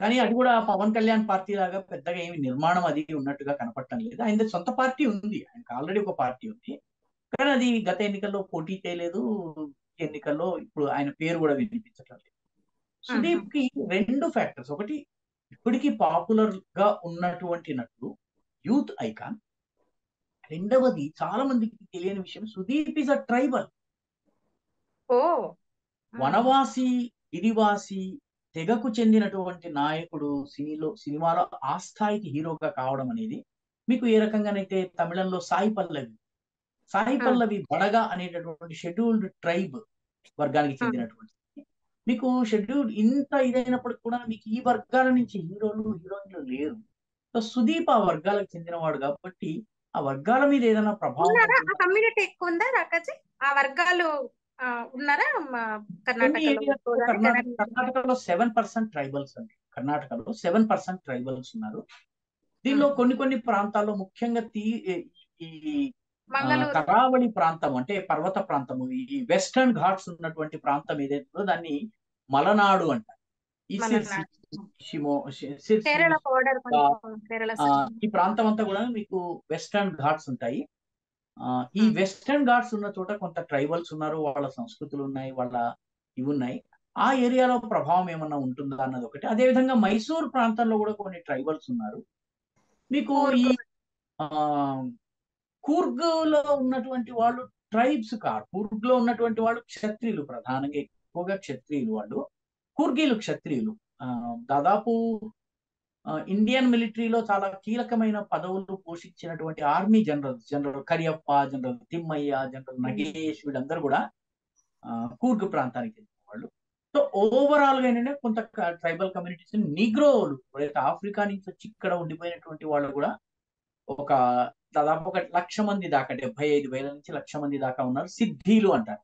Speaker 2: కానీ అది కూడా పవన్ కళ్యాణ్ పార్టీ లాగా పెద్దగా ఏమి నిర్మాణం అది ఉన్నట్టుగా కనపడటం లేదు. ఆయన సొంత పార్టీ ఉంది. ఆయనకు ఆల్రెడీ ఒక పార్టీ ఉంది. కానీ అది గత ఎన్నికల్లో పోటీ చేయలేదు. ఎన్నికల్లో ఇప్పుడు ఆయన పేరు కూడా వినిపించటం లేదు. సుదీప్కి రెండు ఫ్యాక్టర్స్ ఒకటి ఇప్పటికీ పాపులర్గా ఉన్నటువంటి నటుడు యూత్ ఐకాన్. రెండవది చాలా మందికి తెలియని విషయం సుదీప్ ఇస్ అ ట్రైబల్
Speaker 1: ఓ
Speaker 2: వనవాసి గిరివాసి తెగకు చెందినటువంటి నాయకుడు సినీలో సినిమాలో ఆ స్థాయికి హీరోగా కావడం అనేది మీకు ఏ రకంగానైతే తమిళంలో సాయి పల్లవి సాయి పల్లవి బడగ అనేటటువంటి షెడ్యూల్డ్ ట్రైబ్ వర్గానికి చెందినటువంటి మీకు షెడ్యూల్డ్ ఇంత ఇదైనప్పటికి కూడా మీకు ఈ వర్గాల నుంచి హీరోలు హీరోయిన్లు లేరు. సో సుదీప్ ఆ వర్గాలకు చెందినవాడు కాబట్టి ఆ వర్గాల మీద ఏదైనా ప్రభావం
Speaker 1: ఉన్నారా? ఆ
Speaker 2: ఉంటుందా?
Speaker 1: కమ్యూనిటీ ఎక్కువ ఉందా రాకాజీ? ఆ వర్గాలు ఉన్నారా? కర్ణాటకలో
Speaker 2: సెవెన్ పర్సెంట్ ట్రైబల్స్ అండి. కర్ణాటకలో సెవెన్ పర్సెంట్ ట్రైబల్స్ ఉన్నారు. దీనిలో. కొన్ని కొన్ని ప్రాంతాల్లో ముఖ్యంగా తీ ఈ కరావళి ప్రాంతం అంటే పర్వత ప్రాంతము ఈ వెస్టర్న్ ఘాట్స్ ఉన్నటువంటి ప్రాంతం ఏదైతే ఉందో దాన్ని మలనాడు అంటారు ఈ ప్రాంతం అంతా కూడా మీకు వెస్టర్న్ ఘాట్స్ ఉంటాయి. ఈ. వెస్టర్న్ ఘాట్స్ ఉన్న చోట కొంత ట్రైబల్స్ ఉన్నారు వాళ్ళ సంస్కృతులు ఉన్నాయి వాళ్ళ ఇవి ఉన్నాయి. ఆ ఏరియాలో ప్రభావం ఏమన్నా ఉంటుందా అన్నది ఒకటి. అదే విధంగా మైసూర్ ప్రాంతంలో కూడా కొన్ని ట్రైబల్స్ ఉన్నారు. మీకు ఈ
Speaker 1: కూర్గ్.
Speaker 2: ఆ కూర్గ్లో ఉన్నటువంటి వాళ్ళు ట్రైబ్స్ కాదు. కూర్గ్లో ఉన్నటువంటి వాళ్ళు క్షత్రియులు ప్రధానంగా ఎక్కువగా క్షత్రియులు వాళ్ళు. కూర్గీలు క్షత్రియులు. ఆ, దాదాపు ఇండియన్ మిలిటరీలో చాలా కీలకమైన పదవులు పోషించినటువంటి army general general Cariappa general Thimayya general Nagesh వీళ్ళందరూ కూడా కూర్గ్ ప్రాంతానికి చెందిన వాళ్ళు. సో ఓవరాల్గా ఏంటంటే కొంత ట్రైబల్ కమ్యూనిటీస్ నిగ్రోలు ఆఫ్రికా నుంచి వచ్చి ఇక్కడ ఉండిపోయినటువంటి వాళ్ళు కూడా ఒక దాదాపు ఒక లక్ష మంది దాకా డెబ్బై ఐదు వేల నుంచి లక్ష మంది దాకా ఉన్నారు. సిద్ధీలు అంటారు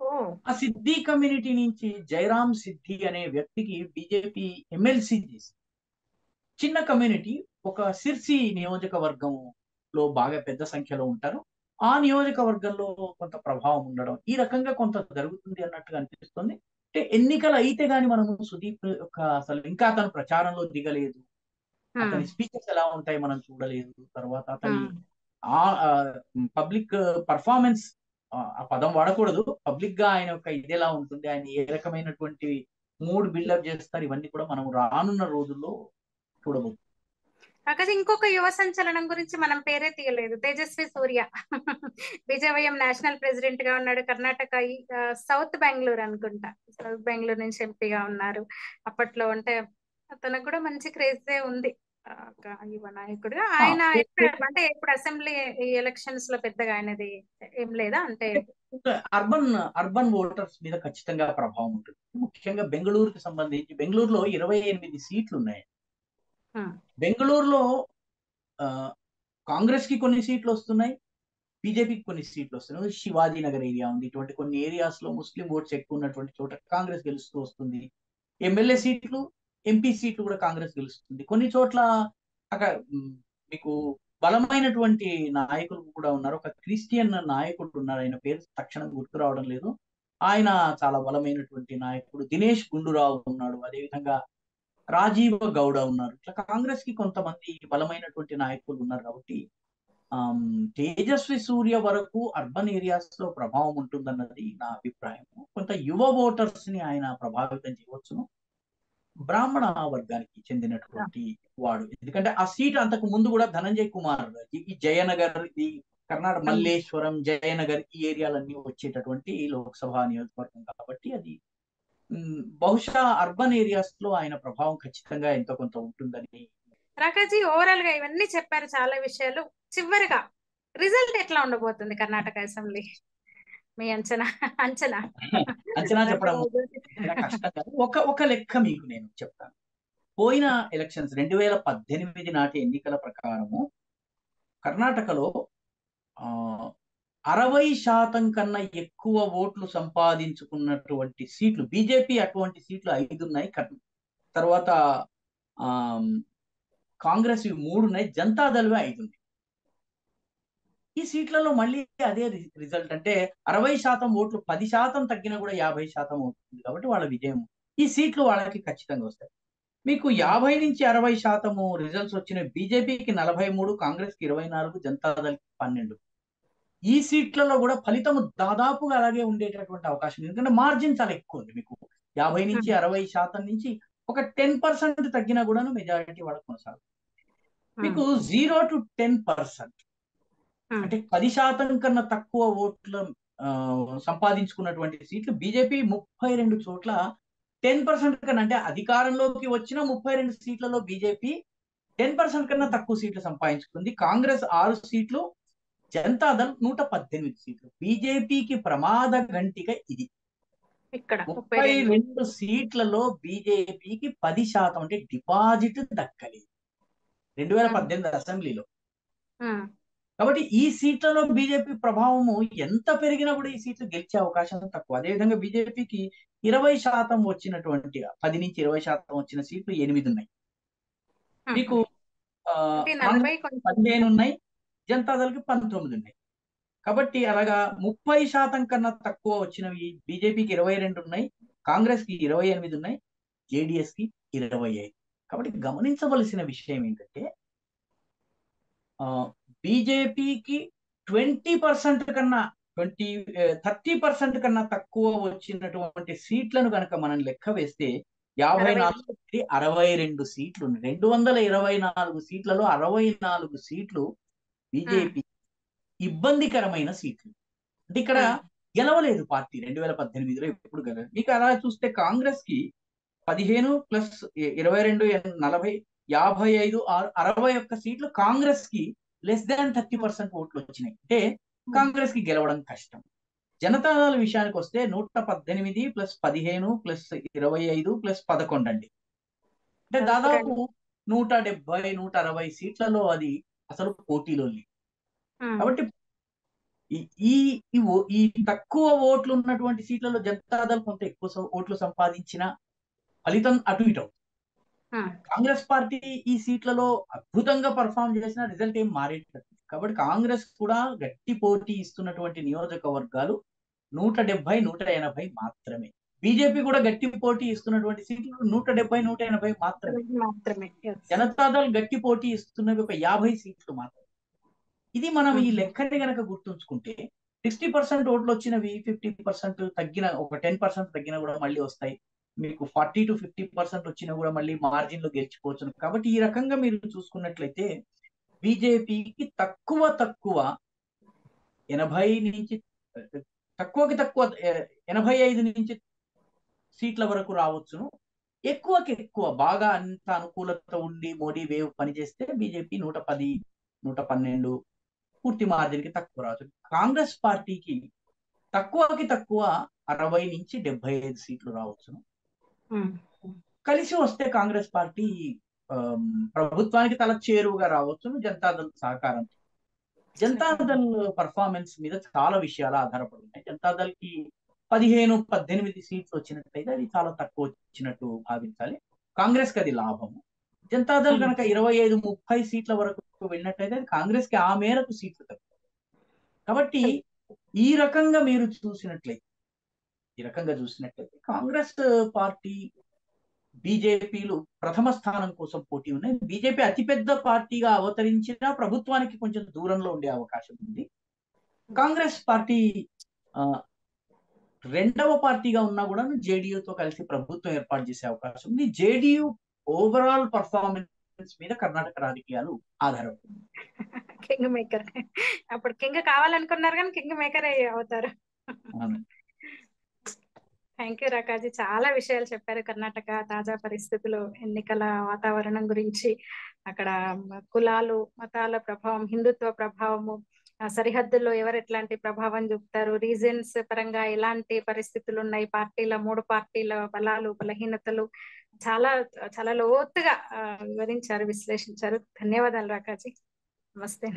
Speaker 1: ఓ
Speaker 2: ఆ సిద్ధి కమ్యూనిటీ నుంచి జయరాం సిద్ధి అనే వ్యక్తికి బీజేపీ ఎమ్మెల్సీ చేసి చిన్న కమ్యూనిటీ ఒక సిర్సి నియోజకవర్గంలో బాగా పెద్ద సంఖ్యలో ఉంటారు. ఆ నియోజకవర్గంలో కొంత ప్రభావం ఉండడం ఈ రకంగా కొంత జరుగుతుంది అన్నట్టుగా అనిపిస్తుంది. అంటే ఎన్నికలు అయితే గాని మనము సుదీప్ యొక్క అసలు ఇంకా అతను ప్రచారంలో దిగలేదు. అతని స్పీచెస్ ఎలా ఉంటాయి మనం చూడలేదు. తర్వాత అతని ఆ. పబ్లిక్ పర్ఫార్మెన్స్ ఆ పదం వాడకూడదు. పబ్లిక్గా ఆయన యొక్క ఇది ఎలా ఉంటుంది. ఆయన ఏ రకమైనటువంటి మూడ్ బిల్డప్ చేస్తారు? ఇవన్నీ కూడా మనం రానున్న రోజుల్లో చూడబోతున్నాం
Speaker 1: కాకపోతే ఇంకొక యువ సంచలనం గురించి మనం పేరే తీయలేదు. తేజస్వి సూర్య. విజయవయం నేషనల్ ప్రెసిడెంట్గా ఉన్నాడు. కర్ణాటక సౌత్ బెంగళూరు అనుకుంటా. సౌత్ బెంగళూరు నుంచి ఎంపీగా ఉన్నారు. అప్పట్లో అంటే తనకు కూడా మంచి క్రేజే ఉంది. యువ నాయకుడు. ఆయన అంటే ఇప్పుడు అసెంబ్లీ ఎలక్షన్స్లో పెద్దగా ఆయనది ఏం లేదా అంటే
Speaker 2: అర్బన్ అర్బన్ ఓటర్స్ మీద ఖచ్చితంగా ప్రభావం ఉంటుంది. ముఖ్యంగా బెంగళూరుకి సంబంధించి బెంగళూరులో ఇరవై ఎనిమిది సీట్లు ఉన్నాయి. బెంగళూరులో ఆ, కాంగ్రెస్కి కొన్ని సీట్లు వస్తున్నాయి బీజేపీకి కొన్ని సీట్లు వస్తున్నాయి. శివాజీ నగర్ ఏరియా ఉంది. ఇటువంటి కొన్ని ఏరియాస్లో ముస్లిం ఓట్స్ ఎక్కువ ఉన్నటువంటి చోట కాంగ్రెస్ గెలుస్తూ వస్తుంది. ఎమ్మెల్యే సీట్లు ఎంపీ సీట్లు కూడా కాంగ్రెస్ గెలుస్తుంది. కొన్ని చోట్ల అక్కడ మీకు బలమైనటువంటి నాయకులు కూడా ఉన్నారు. ఒక క్రిస్టియన్ నాయకుడు ఉన్నారు. ఆయన పేరు తక్షణం గుర్తు రావడం లేదు. ఆయన చాలా బలమైనటువంటి నాయకుడు. దినేష్ గుండూరావు ఉన్నాడు. అదేవిధంగా రాజీవ గౌడ ఉన్నారు. ఇట్లా కాంగ్రెస్కి కొంతమంది బలమైనటువంటి నాయకులు ఉన్నారు కాబట్టి ఆ తేజస్వి సూర్య వరకు అర్బన్ ఏరియాస్లో ప్రభావం ఉంటుందన్నది నా అభిప్రాయం కొంత యువ ఓటర్స్ని ఆయన ప్రభావితం చేయవచ్చును. బ్రాహ్మణ వర్గానికి చెందినటువంటి వాడు. ఎందుకంటే ఆ సీట్ అంతకు ముందు కూడా ధనంజయ్ కుమార్ ఈ జయనగర్ ఇది కర్ణాటక మల్లేశ్వరం జయనగర్ ఈ ఏరియాలన్నీ వచ్చేటటువంటి లోక్సభ నియోజకవర్గం కాబట్టి అది బహుశా అర్బన్ ఏరియాస్లో ఆయన ప్రభావం ఖచ్చితంగా ఎంతో కొంత ఉంటుందని.
Speaker 1: రాకాజీ ఓవరాల్గా ఇవన్నీ చెప్పారు చాలా విషయాలు. చివరిగా రిజల్ట్ ఎట్లా ఉండబోతుంది కర్ణాటక అసెంబ్లీ? మీ అంచనా అంచనా.
Speaker 2: అంచనా చెప్పడం ఒక ఒక లెక్క మీకు నేను చెప్తాను. పోయిన ఎలక్షన్స్ రెండు వేల పద్దెనిమిది నాటి ఎన్నికల ప్రకారము కర్ణాటకలో ఆ అరవై శాతం కన్నా ఎక్కువ ఓట్లు సంపాదించుకున్నటువంటి సీట్లు బీజేపీ అటువంటి సీట్లు ఐదు ఉన్నాయి తర్వాత ఆ కాంగ్రెస్ ఇవి మూడు ఉన్నాయి జనతాదళవే ఐదు ఉన్నాయి. ఈ సీట్లలో మళ్ళీ అదే రిజల్ట్ అంటే అరవై శాతం ఓట్లు పది శాతం తగ్గినా కూడా యాభై శాతం అవుతుంది కాబట్టి వాళ్ళ విజయం. ఈ సీట్లు వాళ్ళకి ఖచ్చితంగా వస్తాయి. మీకు యాభై నుంచి అరవై శాతము రిజల్ట్స్ వచ్చిన బీజేపీకి నలభై మూడు కాంగ్రెస్కి ఇరవై నాలుగు జనతాదళకి పన్నెండు. ఈ సీట్లలో కూడా ఫలితం దాదాపుగా అలాగే ఉండేటటువంటి అవకాశం ఎందుకంటే మార్జిన్ చాలా ఎక్కువ ఉంది మీకు. యాభై నుంచి అరవై శాతం నుంచి ఒక టెన్ పర్సెంట్ తగ్గినా కూడా మెజారిటీ వాళ్ళకి కొనసాగుతుంది. మీకు జీరో టు టెన్ పర్సెంట్. అంటే పది శాతం కన్నా తక్కువ ఓట్ల సంపాదించుకున్నటువంటి సీట్లు బీజేపీ ముప్పై రెండు చోట్ల టెన్ పర్సెంట్ కన్నా అంటే అధికారంలోకి వచ్చిన ముప్పై రెండు సీట్లలో బీజేపీ టెన్ పర్సెంట్ కన్నా తక్కువ సీట్లు సంపాదించుకుంది. కాంగ్రెస్ ఆరు సీట్లు జనతాదళ్ నూట పద్దెనిమిది సీట్లు. బీజేపీకి ప్రమాద గంటిక ఇది.
Speaker 1: ఇక్కడ ముప్పై రెండు.
Speaker 2: సీట్లలో బీజేపీకి పది శాతం అంటే డిపాజిట్ దక్కలేదు. రెండు వేల పద్దెనిమిది అసెంబ్లీలో. కాబట్టి ఈ సీట్లలో బీజేపీ ప్రభావము ఎంత పెరిగినా కూడా ఈ సీట్లు గెలిచే అవకాశం తక్కువ. అదేవిధంగా బీజేపీకి ఇరవై శాతం వచ్చినటువంటి పది నుంచి ఇరవై శాతం వచ్చిన సీట్లు ఎనిమిది ఉన్నాయి. మీకు పదిహేను ఉన్నాయి. జనతాదళకి పంతొమ్మిది ఉన్నాయి కాబట్టి అలాగా ముప్పై శాతం కన్నా తక్కువ వచ్చినవి బీజేపీకి ఇరవై రెండు ఉన్నాయి కాంగ్రెస్కి ఇరవై ఎనిమిది ఉన్నాయి జేడిఎస్కి ఇరవై ఐదు. కాబట్టి గమనించవలసిన విషయం ఏంటంటే బీజేపీకి ట్వంటీ పర్సెంట్ కన్నా ట్వంటీ థర్టీ పర్సెంట్ కన్నా తక్కువ వచ్చినటువంటి సీట్లను కనుక మనం లెక్క వేస్తే యాభై నాలుగు అరవై రెండు సీట్లు ఉన్నాయి. రెండు వందల ఇరవై నాలుగు సీట్లలో అరవై నాలుగు సీట్లు బీజేపీ ఇబ్బందికరమైన సీట్లు. అంటే ఇక్కడ గెలవలేదు పార్టీ రెండు వేల పద్దెనిమిదిలో ఎప్పుడు గెలవలేదు మీకు అలా చూస్తే కాంగ్రెస్కి పదిహేను ప్లస్ ఇరవై రెండు నలభై యాభై ఐదు ఆరు అరవై ఒక్క సీట్లు కాంగ్రెస్కి లెస్ దాన్ థర్టీ పర్సెంట్ ఓట్లు వచ్చినాయి. అంటే కాంగ్రెస్కి గెలవడం కష్టం. జనతాదళ విషయానికి వస్తే నూట పద్దెనిమిది ప్లస్ పదిహేను ప్లస్ ఇరవై ఐదు ప్లస్ పదకొండు అండి. అంటే దాదాపు నూట డెబ్బై నూట అరవై సీట్లలో అది అసలు పోటీలో
Speaker 1: ఉమ్,
Speaker 2: కాబట్టి ఈ- ఈ తక్కువ ఓట్లు ఉన్నటువంటి సీట్లలో జనతాదళ్ కొంత ఎక్కువ ఓట్లు సంపాదించిన ఫలితం అటు ఇటు కాంగ్రెస్ పార్టీ ఈ సీట్లలో అద్భుతంగా పర్ఫామ్ చేసిన రిజల్ట్ ఏం మారేటట్టు కాబట్టి కాంగ్రెస్ కూడా గట్టి పోటీ ఇస్తున్నటువంటి నియోజకవర్గాలు నూట డెబ్బై నూట ఎనభై మాత్రమే. బీజేపీ కూడా గట్టి పోటీ ఇస్తున్నటువంటి సీట్లు నూట డెబ్బై నూట ఎనభై మాత్రమే
Speaker 1: మాత్రమే.
Speaker 2: జనతాదళ్ గట్టి పోటీ ఇస్తున్నవి ఒక యాభై సీట్లు మాత్రమే ఇది మనం ఈ
Speaker 1: Mhm.
Speaker 2: లెక్కని గనక గుర్తుంచుకుంటే సిక్స్టీ పర్సెంట్ ఓట్లు వచ్చినవి ఫిఫ్టీ పర్సెంట్ తగ్గిన ఒక టెన్ పర్సెంట్ తగ్గినా కూడా మళ్ళీ వస్తాయి మీకు ఫార్టీ టు ఫిఫ్టీ పర్సెంట్ వచ్చినా కూడా మళ్ళీ మార్జిన్లో గెలిచిపోవచ్చు కాబట్టి ఈ రకంగా మీరు చూసుకున్నట్లయితే బీజేపీకి తక్కువ తక్కువ ఎనభై నుంచి తక్కువకి తక్కువ ఎనభై ఐదు నుంచి సీట్ల వరకు రావచ్చును. ఎక్కువకి ఎక్కువ బాగా అంత అనుకూలత ఉండి మోడీ వేవ్ పనిచేస్తే బీజేపీ నూట పది నూట పన్నెండు పూర్తి మార్జిన్కి తక్కువ రావచ్చు. కాంగ్రెస్ పార్టీకి తక్కువకి తక్కువ అరవై నుంచి డెబ్బై ఐదు సీట్లు రావచ్చును. కలిసి వస్తే కాంగ్రెస్ పార్టీ ప్రభుత్వానికి తల చేరువుగా రావచ్చును జనతాదళ్ సహకారం. జనతాదళ్ పర్ఫార్మెన్స్ మీద చాలా విషయాలు ఆధారపడి ఉన్నాయి. జనతాదళ్కి పదిహేను పద్దెనిమిది సీట్లు వచ్చినట్లయితే అది చాలా తక్కువ వచ్చినట్టు భావించాలి. కాంగ్రెస్కి అది లాభము. జనతాదళ్ కనుక ఇరవై ఐదు ముప్పై సీట్ల వరకు వెళ్ళినట్లయితే అది కాంగ్రెస్కి ఆ మేరకు సీట్లు తక్కువ. కాబట్టి ఈ రకంగా మీరు చూసినట్లయితే ఈ రకంగా చూసినట్లయితే కాంగ్రెస్ పార్టీ బీజేపీలు ప్రథమ స్థానం కోసం పోటీ ఉన్నాయి. బీజేపీ అతిపెద్ద పార్టీగా అవతరించిన ప్రభుత్వానికి కొంచెం దూరంలో ఉండే అవకాశం ఉంది. కాంగ్రెస్ పార్టీ ఆ, రెండవ పార్టీగా ఉన్నా కూడా జేడీయూతో కలిసి ప్రభుత్వం ఏర్పాటు చేసే అవకాశం ఉంది. జేడీయూ ఓవరాల్ పర్ఫార్మెన్స్ మీద కర్ణాటక రాజకీయాలు ఆధారపడి
Speaker 1: కింగ్ మేకర్. అప్పుడు కింగ్ కావాలనుకున్నారు కానీ కింగ్ మేకర్ అవుతారు. Thank you Rakaji. చాలా విషయాలు చెప్పారు కర్ణాటక తాజా పరిస్థితులు ఎన్నికల వాతావరణం గురించి అక్కడ కులాలు మతాల ప్రభావం హిందుత్వ ప్రభావము సరిహద్దుల్లో ఎవరు ఎట్లాంటి ప్రభావం చూపుతారు? రీజన్స్ పరంగా ఎలాంటి పరిస్థితులు ఉన్నాయి పార్టీల మూడు పార్టీల బలాలు బలహీనతలు చాలా చాలా లోతుగా వివరించారు విశ్లేషించారు. ధన్యవాదాలు రాకాజీ. నమస్తే.